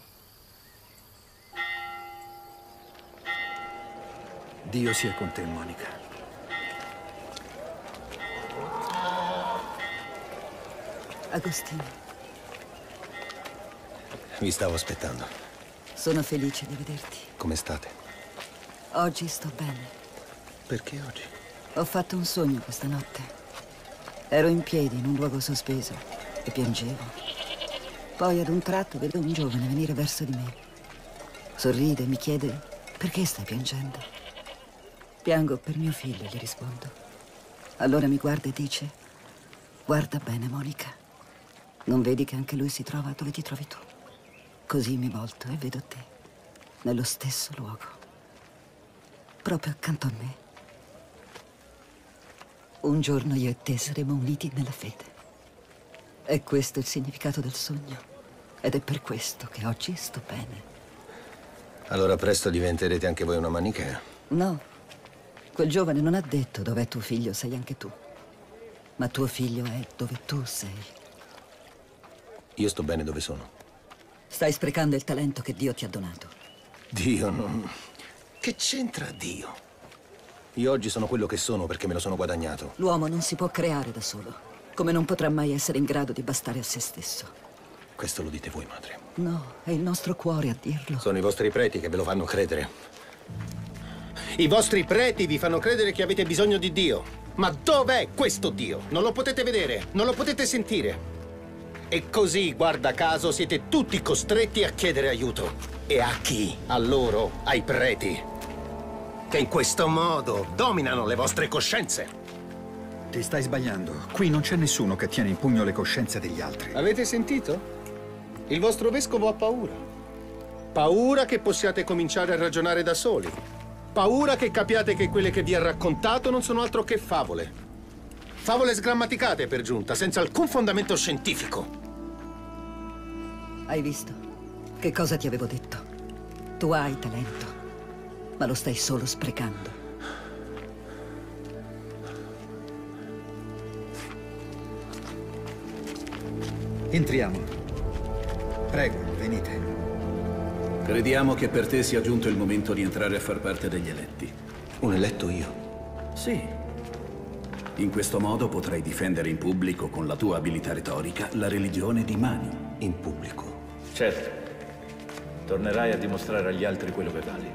Dio sia con te, Monica. Agostino, Vi stavo aspettando. sono felice di vederti. Come state? Oggi sto bene. Perché oggi? Ho fatto un sogno questa notte. Ero in piedi in un luogo sospeso e piangevo. Poi ad un tratto vedo un giovane venire verso di me. Sorride e mi chiede perché stai piangendo. Piango per mio figlio, gli rispondo. Allora mi guarda e dice, guarda bene Monica, non vedi che anche lui si trova dove ti trovi tu? Così mi volto e vedo te, nello stesso luogo, proprio accanto a me. Un giorno io e te saremo uniti nella fede. È questo il significato del sogno. Ed è per questo che oggi sto bene. Allora presto diventerete anche voi una manichea. No, quel giovane non ha detto dov'è tuo figlio, sei anche tu. Ma tuo figlio è dove tu sei. Io sto bene dove sono. Stai sprecando il talento che Dio ti ha donato. Dio non... Che c'entra Dio? Io oggi sono quello che sono perché me lo sono guadagnato. L'uomo non si può creare da solo, come non potrà mai essere in grado di bastare a se stesso. Questo lo dite voi, madre. No, è il nostro cuore a dirlo. Sono i vostri preti che ve lo fanno credere. I vostri preti vi fanno credere che avete bisogno di Dio. Ma dov'è questo Dio? Non lo potete vedere, non lo potete sentire. E così, guarda caso, siete tutti costretti a chiedere aiuto. E a chi? A loro, ai preti. Che in questo modo dominano le vostre coscienze. Ti stai sbagliando. Qui non c'è nessuno che tiene in pugno le coscienze degli altri. Avete sentito? Il vostro vescovo ha paura. Paura che possiate cominciare a ragionare da soli. Paura che capiate che quelle che vi ha raccontato non sono altro che favole. Favole sgrammaticate per giunta, senza alcun fondamento scientifico. Hai visto? Che cosa ti avevo detto? Tu hai talento, ma lo stai solo sprecando. Entriamo. Prego, venite. Crediamo che per te sia giunto il momento di entrare a far parte degli eletti. Un eletto io? Sì. In questo modo potrai difendere in pubblico con la tua abilità retorica la religione di Mani. In pubblico? Certo. Tornerai a dimostrare agli altri quello che vali.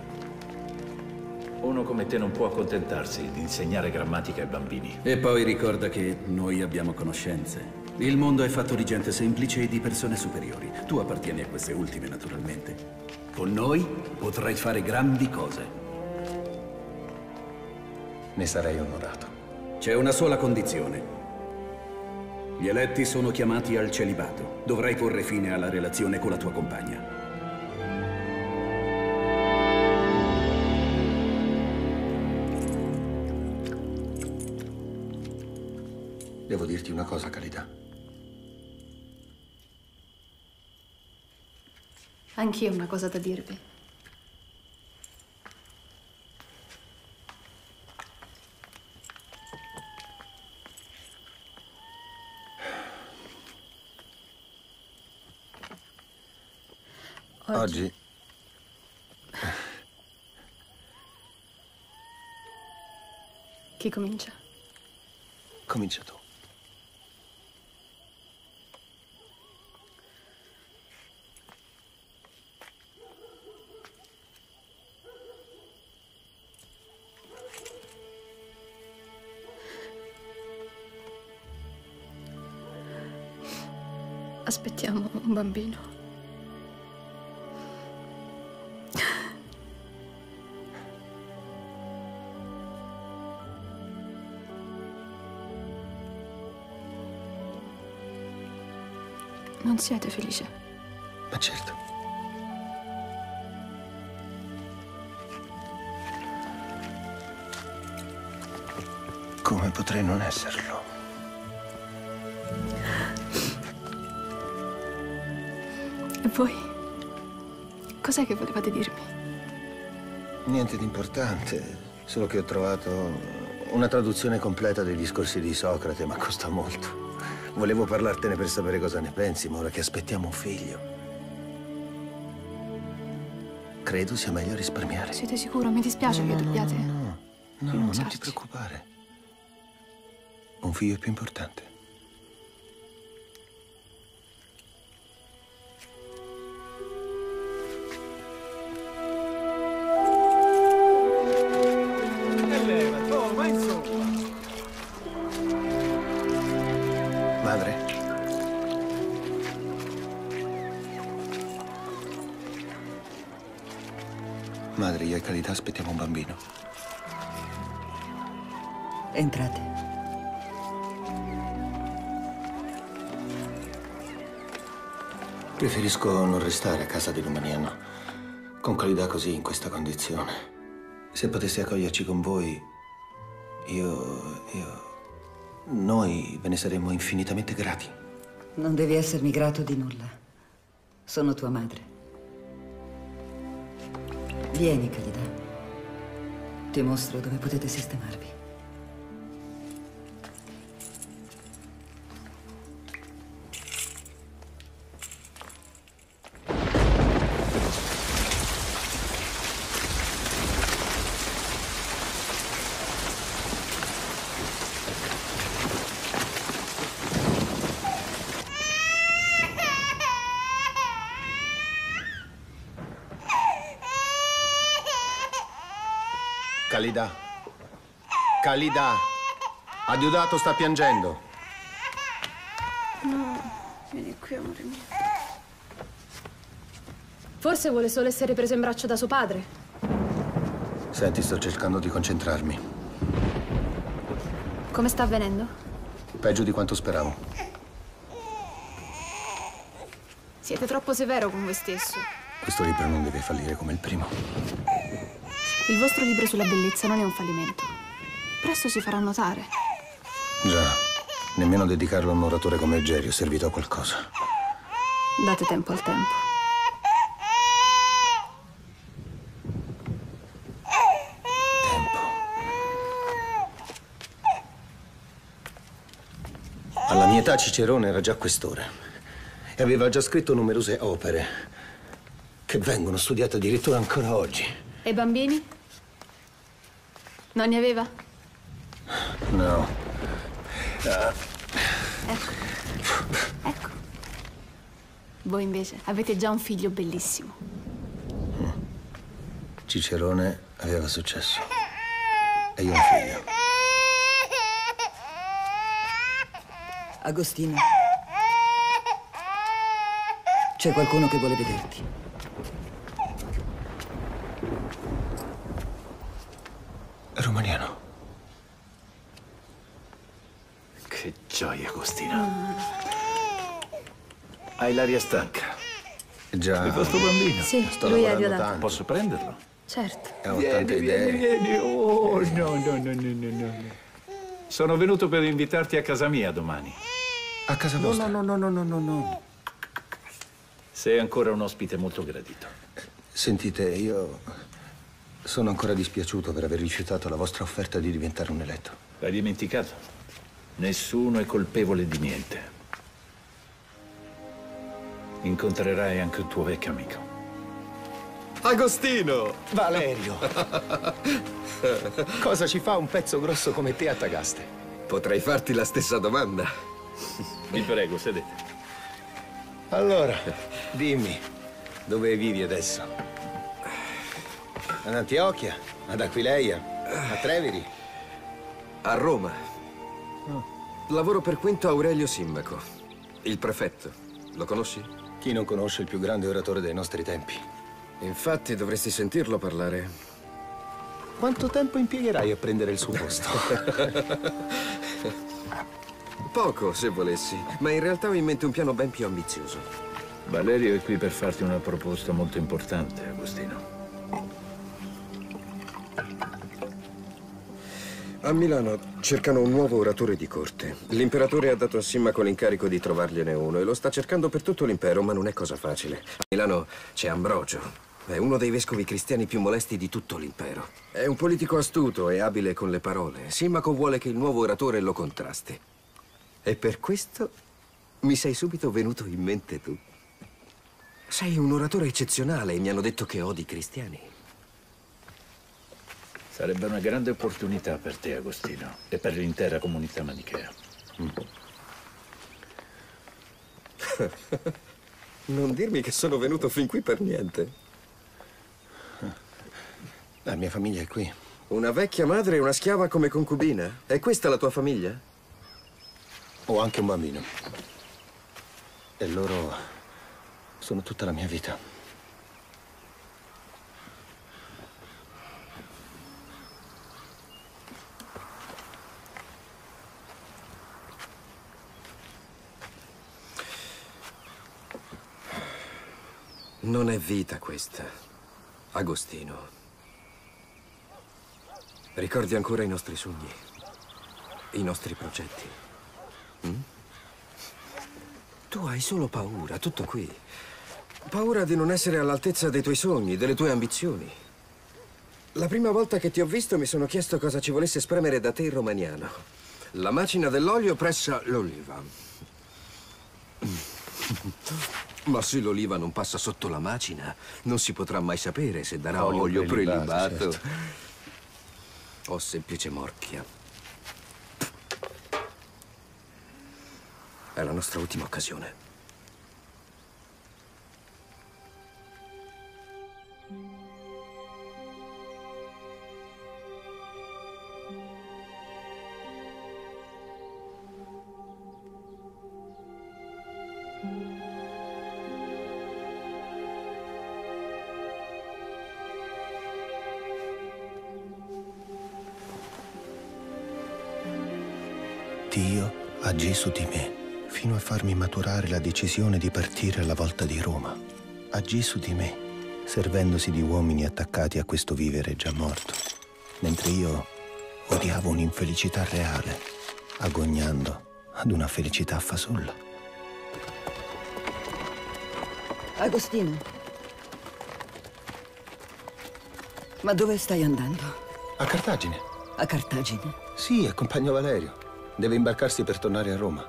Uno come te non può accontentarsi di insegnare grammatica ai bambini. E poi ricorda che noi abbiamo conoscenze. Il mondo è fatto di gente semplice e di persone superiori. Tu appartieni a queste ultime, naturalmente. Con noi potrai fare grandi cose. Ne sarei onorato. C'è una sola condizione. Gli eletti sono chiamati al celibato. Dovrai porre fine alla relazione con la tua compagna. Devo dirti una cosa, Calida. Anch'io ho una cosa da dirvi. Oggi... Chi comincia? Comincia tu. Un bambino. Non siete felice? Ma certo. Come potrei non esserlo? Voi? Cos'è che volevate dirmi? Niente di importante, solo che ho trovato una traduzione completa dei discorsi di Socrate, ma costa molto. Volevo parlartene per sapere cosa ne pensi, ma ora che aspettiamo un figlio. Credo sia meglio risparmiare. Siete sicuro? Mi dispiace No, che no, no, dobbiate No, no, non ti preoccupare. Un figlio è più importante. Restare a casa di Lumaniano. Con Carità così, in questa condizione. Se potessi accoglierci con voi, io... io... noi ve ne saremmo infinitamente grati. Non devi essermi grato di nulla. Sono tua madre. Vieni, Khalida. Ti mostro dove potete sistemarvi. Khalida. Adiodato sta piangendo. No, vieni qui, amore mio. Forse vuole solo essere preso in braccio da suo padre. Senti, sto cercando di concentrarmi. Come sta avvenendo? Peggio di quanto speravo. Siete troppo severo con voi stesso. Questo libro non deve fallire come il primo. Il vostro libro sulla bellezza non è un fallimento. Presto si farà notare. Già, nemmeno dedicarlo a un oratore come Gerio è servito a qualcosa. Date tempo al tempo. Alla mia età Cicerone era già questore e aveva già scritto numerose opere che vengono studiate addirittura ancora oggi. E bambini? Non ne aveva? No. Ah, Ecco. Ecco. Voi invece avete già un figlio bellissimo. Cicerone aveva successo. E io un figlio. Agostino. C'è qualcuno che vuole vederti. Romaniano. Che gioia, Agostino. Hai l'aria stanca. Già. Il vostro bambino. Sì, Sto lui è tanto. Posso prenderlo? Certo. E ho tante idee. vieni. Oh, no, no, no, no, no, no. Sono venuto per invitarti a casa mia domani. A casa No, vostra? no, no, no, no, no, no. Sei ancora un ospite molto gradito. Sentite, io sono ancora dispiaciuto per aver rifiutato la vostra offerta di diventare un eletto. L'hai dimenticato? Nessuno è colpevole di niente. Incontrerai anche un tuo vecchio amico. Agostino! Valerio! Cosa ci fa un pezzo grosso come te a Tagaste? Potrei farti la stessa domanda. Vi prego, sedete. Allora, dimmi, dove vivi adesso? Ad Antiochia? Ad Aquileia? A Treviri? A Roma. Lavoro per Quinto Aurelio Simmaco, il prefetto. Lo conosci? Chi non conosce il più grande oratore dei nostri tempi? Infatti dovresti sentirlo parlare. Quanto tempo impiegherai a prendere il suo posto? Poco, se volessi, ma in realtà ho in mente un piano ben più ambizioso. Valerio è qui per farti una proposta molto importante, Agostino. A Milano cercano un nuovo oratore di corte. L'imperatore ha dato a Simmaco l'incarico di trovargliene uno e lo sta cercando per tutto l'impero, ma non è cosa facile. A Milano c'è Ambrogio. È uno dei vescovi cristiani più molesti di tutto l'impero. È un politico astuto e abile con le parole. Simmaco vuole che il nuovo oratore lo contrasti. E per questo mi sei subito venuto in mente tu. Sei un oratore eccezionale e mi hanno detto che odi i cristiani. Sarebbe una grande opportunità per te, Agostino, e per l'intera comunità manichea. Non dirmi che sono venuto fin qui per niente. La mia famiglia è qui. Una vecchia madre e una schiava come concubina? È questa la tua famiglia? Ho anche un bambino. E loro sono tutta la mia vita. Non è vita questa, Agostino. Ricordi ancora i nostri sogni? i nostri progetti? Mm? Tu hai solo paura, tutto qui. Paura di non essere all'altezza dei tuoi sogni, delle tue ambizioni. La prima volta che ti ho visto mi sono chiesto cosa ci volesse spremere da te il romagnano. La macina dell'olio pressa l'oliva. Ma se l'oliva non passa sotto la macina, non si potrà mai sapere se darà olio, Olio prelibato, prelibato, certo. o semplice morchia. È la nostra ultima occasione. Su di me fino a farmi maturare la decisione di partire alla volta di Roma. Agì su di me, servendosi di uomini attaccati a questo vivere già morto, mentre io odiavo un'infelicità reale, agognando ad una felicità fasulla. Agostino. Ma dove stai andando? A Cartagine. A Cartagine? Sì, accompagno Valerio. Deve imbarcarsi per tornare a Roma.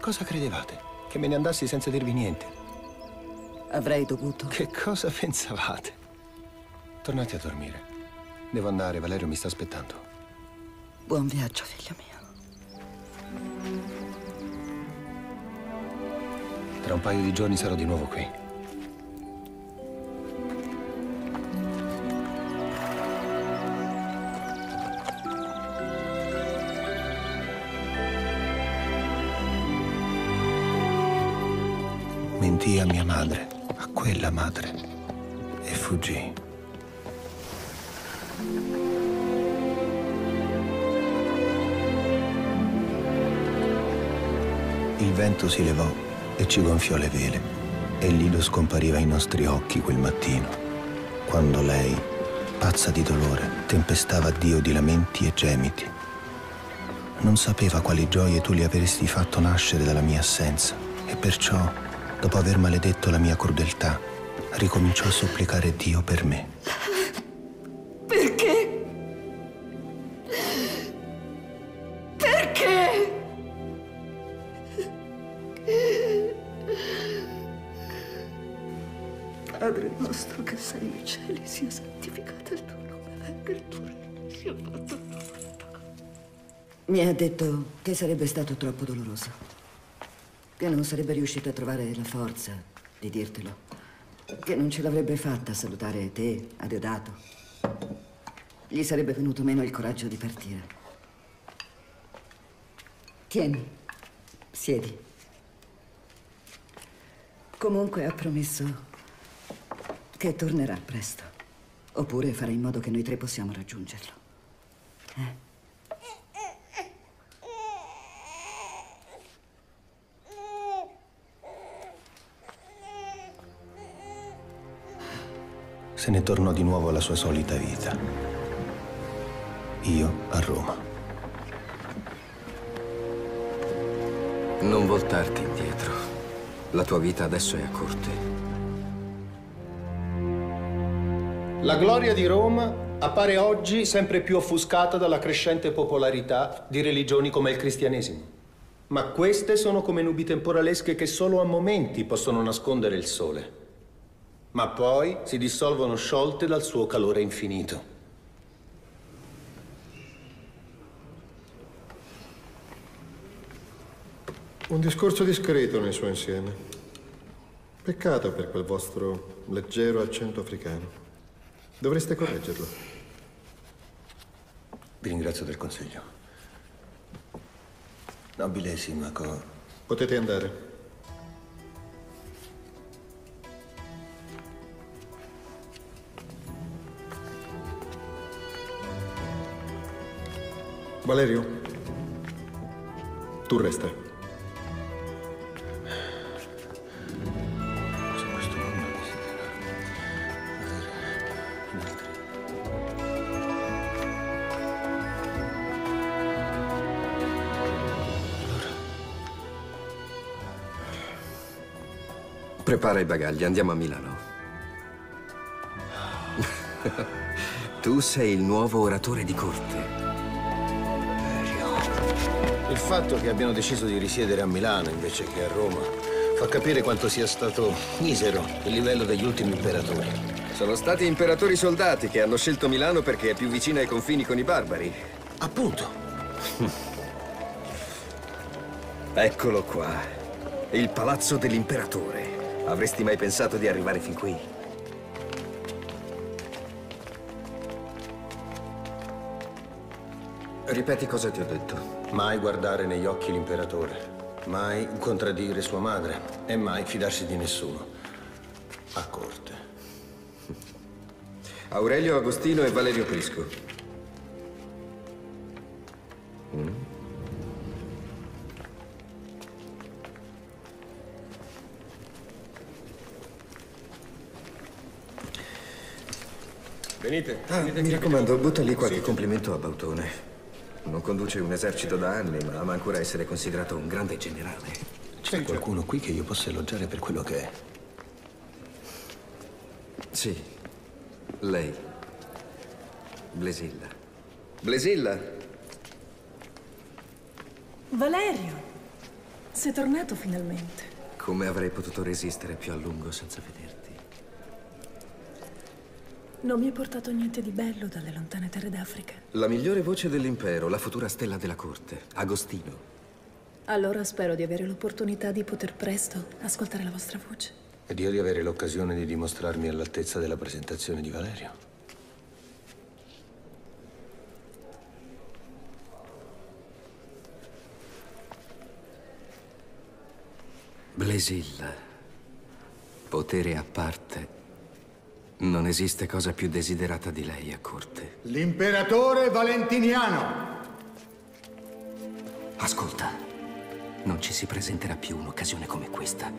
Cosa credevate? Che me ne andassi senza dirvi niente? Avrei dovuto. Che cosa pensavate? Tornate a dormire. Devo andare, Valerio mi sta aspettando. Buon viaggio, figlio mio. Tra un paio di giorni sarò di nuovo qui. Mentì a mia madre, a quella madre, e fuggì. Il vento si levò e ci gonfiò le vele, e Lido scompariva ai nostri occhi quel mattino, quando lei, pazza di dolore, tempestava Dio di lamenti e gemiti. Non sapeva quali gioie tu le avresti fatto nascere dalla mia assenza, e perciò, dopo aver maledetto la mia crudeltà, ricominciò a supplicare Dio per me. Perché? Perché? Padre nostro che sei nei cieli, sia santificato il tuo nome, venga il tuo regno, sia fatto il tuo volontà. Mi ha detto che sarebbe stato troppo doloroso, che non sarebbe riuscito a trovare la forza di dirtelo, che non ce l'avrebbe fatta a salutare te, a Deodato. Gli sarebbe venuto meno il coraggio di partire. Tieni, siedi. Comunque ha promesso che tornerà presto. Oppure farà in modo che noi tre possiamo raggiungerlo. Eh? Se ne tornò di nuovo alla sua solita vita. Io a Roma. Non voltarti indietro. La tua vita adesso è a corte. La gloria di Roma appare oggi sempre più offuscata dalla crescente popolarità di religioni come il cristianesimo. Ma queste sono come nubi temporalesche che solo a momenti possono nascondere il sole. Ma poi si dissolvono sciolte dal suo calore infinito. Un discorso discreto nel suo insieme. Peccato per quel vostro leggero accento africano. Dovreste correggerlo. Vi ringrazio del consiglio. Nobile Simaco. Potete andare. Valerio, tu resta. Prepara i bagagli, andiamo a Milano. tu sei il nuovo oratore di corte. Il fatto che abbiano deciso di risiedere a Milano invece che a Roma fa capire quanto sia stato misero il livello degli ultimi imperatori. Sono stati imperatori soldati che hanno scelto Milano perché è più vicina ai confini con i barbari. Appunto. Eccolo qua. Il palazzo dell'imperatore. Avresti mai pensato di arrivare fin qui? Ripeti cosa ti ho detto. Mai guardare negli occhi l'imperatore, mai contraddire sua madre e mai fidarsi di nessuno. A corte. Aurelio Agostino e Valerio Prisco. Mm? Venite. Ah, mi raccomando, butta lì qualche complimento a Bautone. Non conduce un esercito da anni, ma ama ancora essere considerato un grande generale. C'è qualcuno qui che io possa elogiare per quello che è. Sì, lei. Blesilla. Blesilla! Valerio, sei tornato finalmente. Come avrei potuto resistere più a lungo senza vederti? Non mi hai portato niente di bello dalle lontane terre d'Africa. La migliore voce dell'impero, la futura stella della corte, Agostino. Allora spero di avere l'opportunità di poter presto ascoltare la vostra voce. Ed io di avere l'occasione di dimostrarmi all'altezza della presentazione di Valerio. Blesilla. Potere a parte. Non esiste cosa più desiderata di lei a corte. L'imperatore Valentiniano! Ascolta, non ci si presenterà più un'occasione come questa.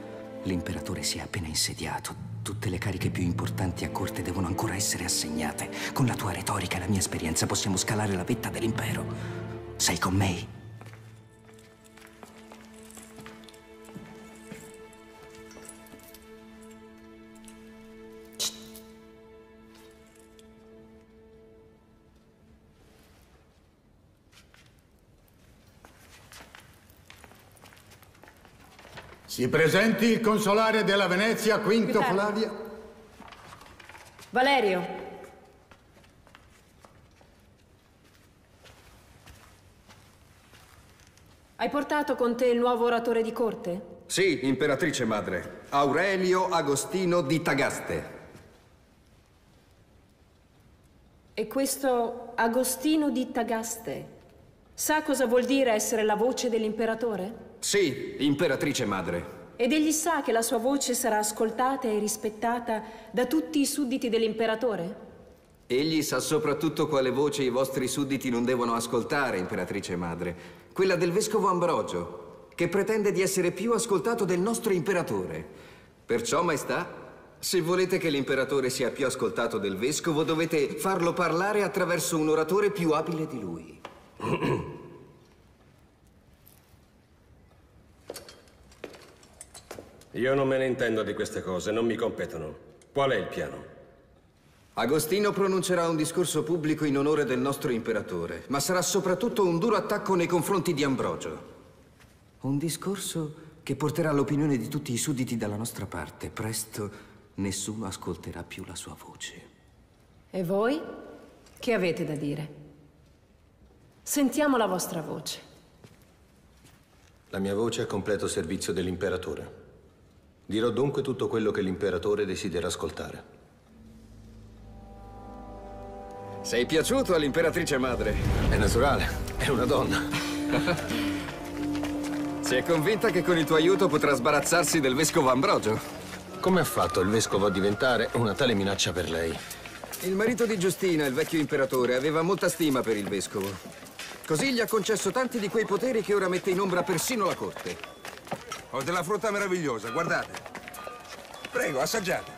L'imperatore si è appena insediato. Tutte le cariche più importanti a corte devono ancora essere assegnate. Con la tua retorica e la mia esperienza possiamo scalare la vetta dell'impero. Sei con me? Si presenti il consolare della Venezia, Quinto. Flavia. Valerio. Hai portato con te il nuovo oratore di corte? Sì, imperatrice madre. Aurelio Agostino di Tagaste. E questo Agostino di Tagaste sa cosa vuol dire essere la voce dell'imperatore? Sì, imperatrice madre. Ed egli sa che la sua voce sarà ascoltata e rispettata da tutti i sudditi dell'imperatore? Egli sa soprattutto quale voce i vostri sudditi non devono ascoltare, imperatrice madre. Quella del vescovo Ambrogio, che pretende di essere più ascoltato del nostro imperatore. Perciò, maestà, se volete che l'imperatore sia più ascoltato del vescovo, dovete farlo parlare attraverso un oratore più abile di lui. Io non me ne intendo di queste cose, non mi competono. Qual è il piano? Agostino pronuncerà un discorso pubblico in onore del nostro imperatore, ma sarà soprattutto un duro attacco nei confronti di Ambrogio. Un discorso che porterà l'opinione di tutti i sudditi dalla nostra parte. Presto nessuno ascolterà più la sua voce. E voi? Che avete da dire? Sentiamo la vostra voce. La mia voce è a completo servizio dell'imperatore. Dirò dunque tutto quello che l'imperatore desidera ascoltare. Sei piaciuto all'imperatrice madre? È naturale, è una donna. Si è convinta che con il tuo aiuto potrà sbarazzarsi del vescovo Ambrogio? Come ha fatto il vescovo a diventare una tale minaccia per lei? Il marito di Giustina, il vecchio imperatore, aveva molta stima per il vescovo. Così gli ha concesso tanti di quei poteri che ora mette in ombra persino la corte. Ho della frutta meravigliosa, guardate. Prego, assaggiate.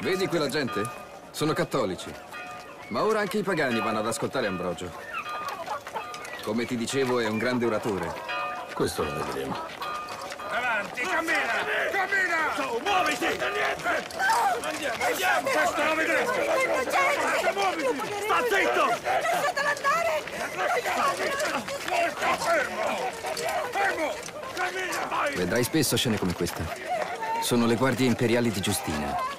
Vedi quella gente? Sono cattolici. Ma ora anche i pagani vanno ad ascoltare Ambrogio. Come ti dicevo, è un grande oratore. Questo lo vedremo. Avanti, cammina! Cammina! Su, muoviti! niente! Andiamo, andiamo! Questo lo vedremo! Forza, muoviti! Sta zitto! Lasciatelo andare! Sta fermo! Fermo! Cammina, vai! Vedrai spesso scene come questa. Sono le guardie imperiali di Giustina.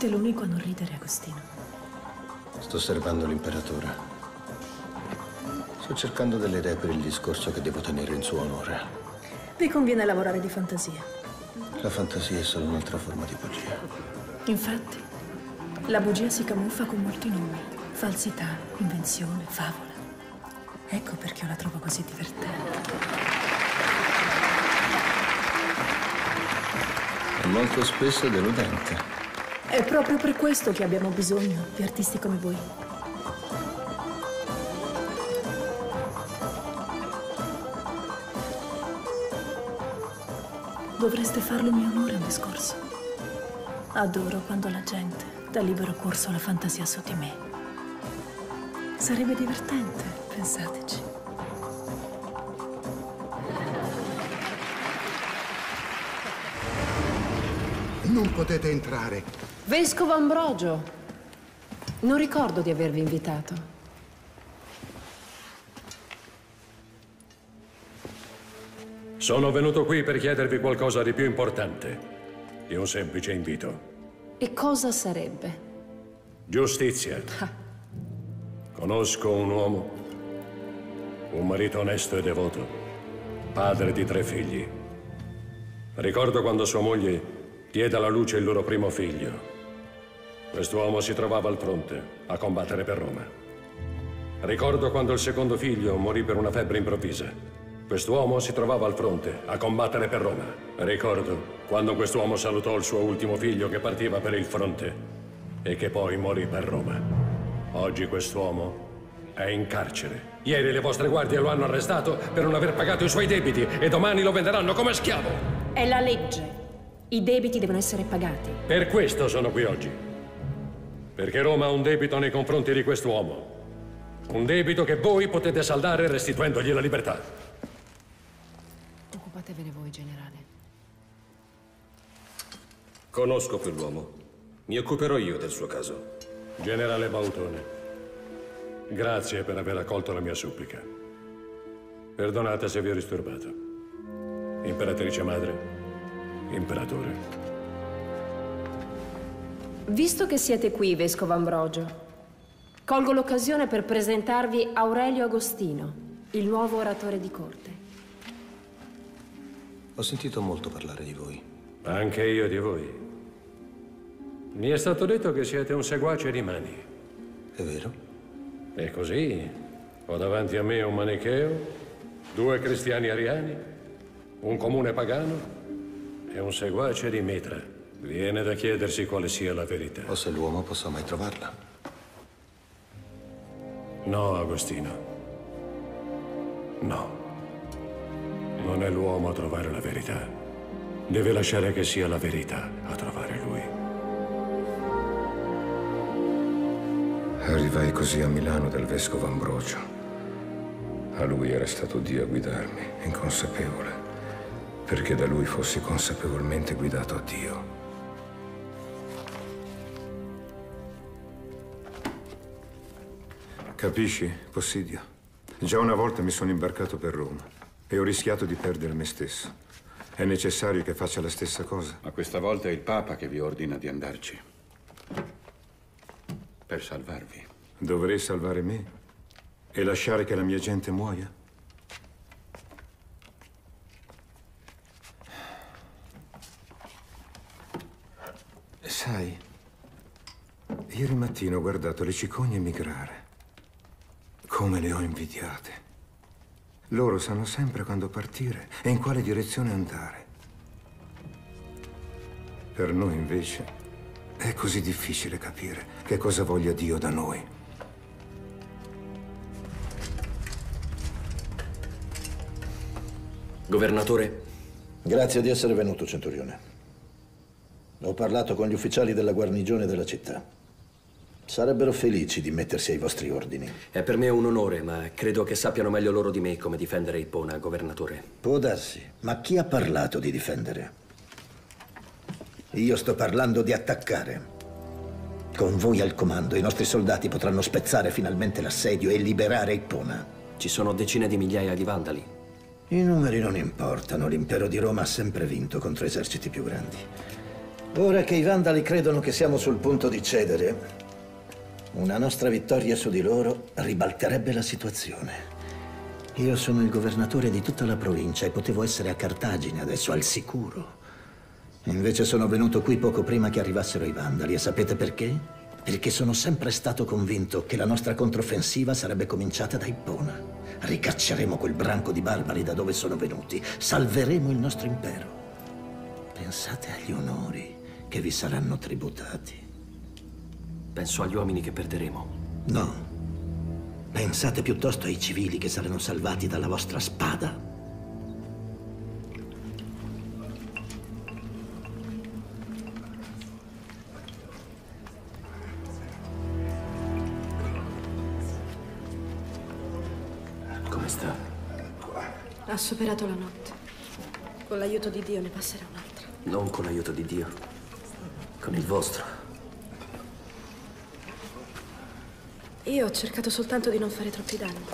Siete l'unico a non ridere, Agostino. Sto osservando l'imperatore. Sto cercando delle idee per il discorso che devo tenere in suo onore. Vi conviene lavorare di fantasia. La fantasia è solo un'altra forma di bugia. Infatti, la bugia si camuffa con molti nomi. Falsità, invenzione, favola. Ecco perché la trovo così divertente. Molto spesso deludente. È proprio per questo che abbiamo bisogno di artisti come voi. Dovreste farlo mio onore un discorso. Adoro quando la gente dà libero corso alla fantasia su di me. Sarebbe divertente, pensateci. Non potete entrare. Vescovo Ambrogio, non ricordo di avervi invitato. Sono venuto qui per chiedervi qualcosa di più importante di un semplice invito. E cosa sarebbe? Giustizia. Conosco un uomo, un marito onesto e devoto, padre di tre figli. Ricordo quando sua moglie diede alla luce il loro primo figlio. Quest'uomo si trovava al fronte a combattere per Roma. Ricordo quando il secondo figlio morì per una febbre improvvisa. Quest'uomo si trovava al fronte a combattere per Roma. Ricordo quando quest'uomo salutò il suo ultimo figlio che partiva per il fronte e che poi morì per Roma. Oggi quest'uomo è in carcere. Ieri le vostre guardie lo hanno arrestato per non aver pagato i suoi debiti e domani lo venderanno come schiavo. È la legge. I debiti devono essere pagati. Per questo sono qui oggi. Perché Roma ha un debito nei confronti di quest'uomo. Un debito che voi potete saldare restituendogli la libertà. Occupatevene voi, generale. Conosco quell'uomo. Mi occuperò io del suo caso. Generale Bautone, grazie per aver accolto la mia supplica. Perdonate se vi ho disturbato. Imperatrice madre, imperatore. Visto che siete qui, Vescovo Ambrogio, colgo l'occasione per presentarvi Aurelio Agostino, il nuovo oratore di corte. Ho sentito molto parlare di voi. Anche io di voi. Mi è stato detto che siete un seguace di Mani. È vero? E così ho davanti a me un manicheo, due cristiani ariani, un comune pagano e un seguace di Mitra. Viene da chiedersi quale sia la verità. O se l'uomo possa mai trovarla. No, Agostino. No. Non è l'uomo a trovare la verità. Deve lasciare che sia la verità a trovare lui. Arrivai così a Milano dal vescovo Ambrogio. A lui era stato Dio a guidarmi, inconsapevole, perché da lui fossi consapevolmente guidato a Dio. Capisci, Possidio? Già una volta mi sono imbarcato per Roma e ho rischiato di perdere me stesso. È necessario che faccia la stessa cosa? Ma questa volta è il Papa che vi ordina di andarci. Per salvarvi. Dovrei salvare me e lasciare che la mia gente muoia? Sai, ieri mattina ho guardato le cicogne migrare. Come le ho invidiate. Loro sanno sempre quando partire e in quale direzione andare. Per noi invece È così difficile capire che cosa voglia Dio da noi. Governatore. Grazie di essere venuto, Centurione. Ho parlato con gli ufficiali della guarnigione della città. Sarebbero felici di mettersi ai vostri ordini. È per me un onore, ma credo che sappiano meglio loro di me come difendere Ippona, governatore. Può darsi, ma chi ha parlato di difendere? Io sto parlando di attaccare. Con voi al comando, i nostri soldati potranno spezzare finalmente l'assedio e liberare Ippona. Ci sono decine di migliaia di vandali. I numeri non importano, l'impero di Roma ha sempre vinto contro eserciti più grandi. Ora che i vandali credono che siamo sul punto di cedere, una nostra vittoria su di loro ribalterebbe la situazione. Io sono il governatore di tutta la provincia e potevo essere a Cartagine adesso, al sicuro. Invece sono venuto qui poco prima che arrivassero i vandali e sapete perché? Perché sono sempre stato convinto che la nostra controffensiva sarebbe cominciata da Ippona. Ricacceremo quel branco di barbari da dove sono venuti, salveremo il nostro impero. Pensate agli onori che vi saranno tributati. Penso agli uomini che perderemo. No. Pensate piuttosto ai civili che saranno salvati dalla vostra spada. Come sta? Ha superato la notte. Con l'aiuto di Dio ne passerà un'altra. Non con l'aiuto di Dio. Con il vostro. Io ho cercato soltanto di non fare troppi danni.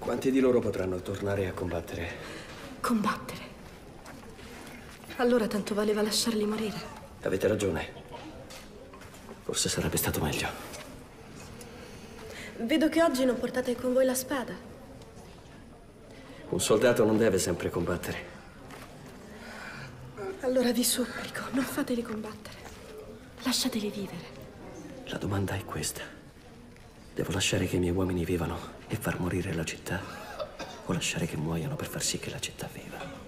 Quanti di loro potranno tornare a combattere? Combattere. Allora tanto valeva lasciarli morire. Avete ragione. Forse sarebbe stato meglio. Vedo che oggi non portate con voi la spada. Un soldato non deve sempre combattere. Allora vi supplico, non fateli combattere. Lasciateli vivere. La domanda è questa. Devo lasciare che i miei uomini vivano e far morire la città? O lasciare che muoiano per far sì che la città viva?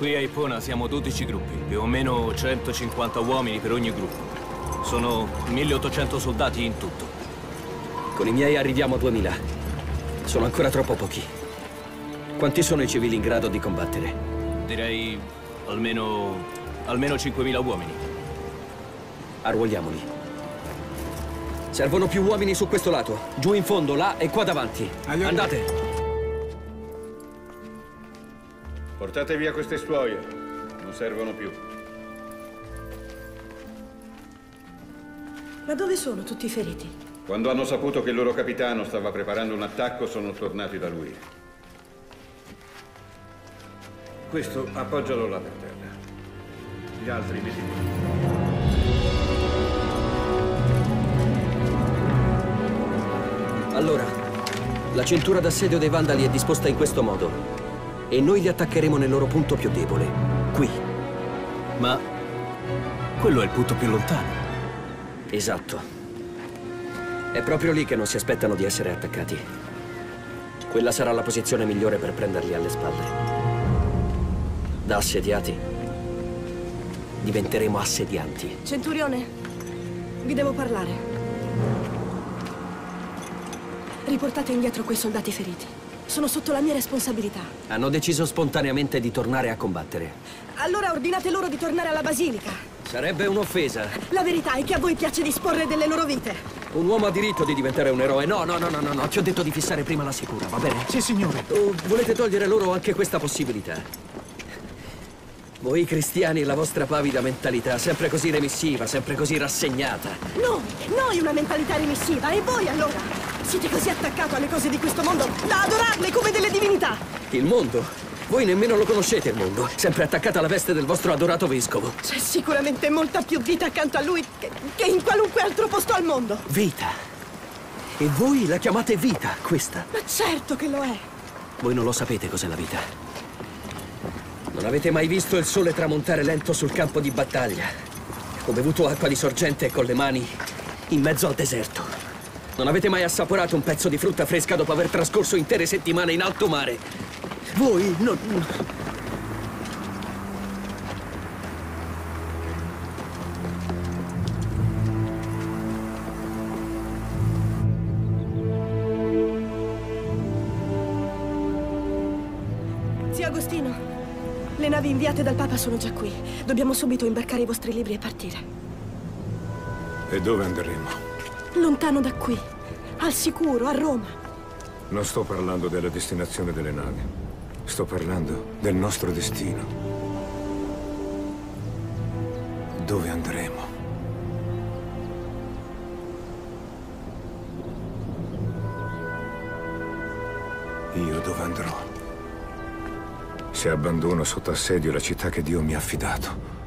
Qui a Ipona siamo 12 gruppi, più o meno 150 uomini per ogni gruppo. Sono 1800 soldati in tutto. Con i miei arriviamo a 2000. Sono ancora troppo pochi. Quanti sono i civili in grado di combattere? Direi almeno... almeno 5.000 uomini. Arruoliamoli. Servono più uomini su questo lato. Giù in fondo, là e qua davanti. Andate. Portate via queste stuoie. Non servono più. Ma dove sono tutti i feriti? Quando hanno saputo che il loro capitano stava preparando un attacco, sono tornati da lui. Questo appoggialo là per terra. Gli altri mettili. Allora, la cintura d'assedio dei Vandali è disposta in questo modo. E noi li attaccheremo nel loro punto più debole. Qui. Ma quello è il punto più lontano. Esatto. È proprio lì che non si aspettano di essere attaccati. Quella sarà la posizione migliore per prenderli alle spalle. Da assediati diventeremo assedianti. Centurione, vi devo parlare. Riportate indietro quei soldati feriti. Sono sotto la mia responsabilità. Hanno deciso spontaneamente di tornare a combattere. Allora ordinate loro di tornare alla basilica. Sarebbe un'offesa. La verità è che a voi piace disporre delle loro vite. Un uomo ha diritto di diventare un eroe. No, no, no, no, no, no. Ti ho detto di fissare prima la sicura, va bene? Sì, signore. O volete togliere loro anche questa possibilità? Voi cristiani, la vostra pavida mentalità, sempre così remissiva, sempre così rassegnata. Noi, noi una mentalità remissiva. E voi allora? Siete così attaccato alle cose di questo mondo da adorarle come delle divinità. Il mondo? Voi nemmeno lo conoscete il mondo. Sempre attaccata alla veste del vostro adorato vescovo. C'è sicuramente molta più vita accanto a lui che, che in qualunque altro posto al mondo. Vita. E voi la chiamate vita, questa? Ma certo che lo è. Voi non lo sapete cos'è la vita. Non avete mai visto il sole tramontare lento sul campo di battaglia. Ho bevuto acqua di sorgente con le mani in mezzo al deserto. Non avete mai assaporato un pezzo di frutta fresca dopo aver trascorso intere settimane in alto mare? Voi non... Zio Agostino, le navi inviate dal Papa sono già qui. Dobbiamo subito imbarcare i vostri libri e partire. E dove andremo? Lontano da qui. Al sicuro, a Roma. Non sto parlando della destinazione delle navi. Sto parlando del nostro destino. Dove andremo? Io dove andrò? Se abbandono sotto assedio la città che Dio mi ha affidato.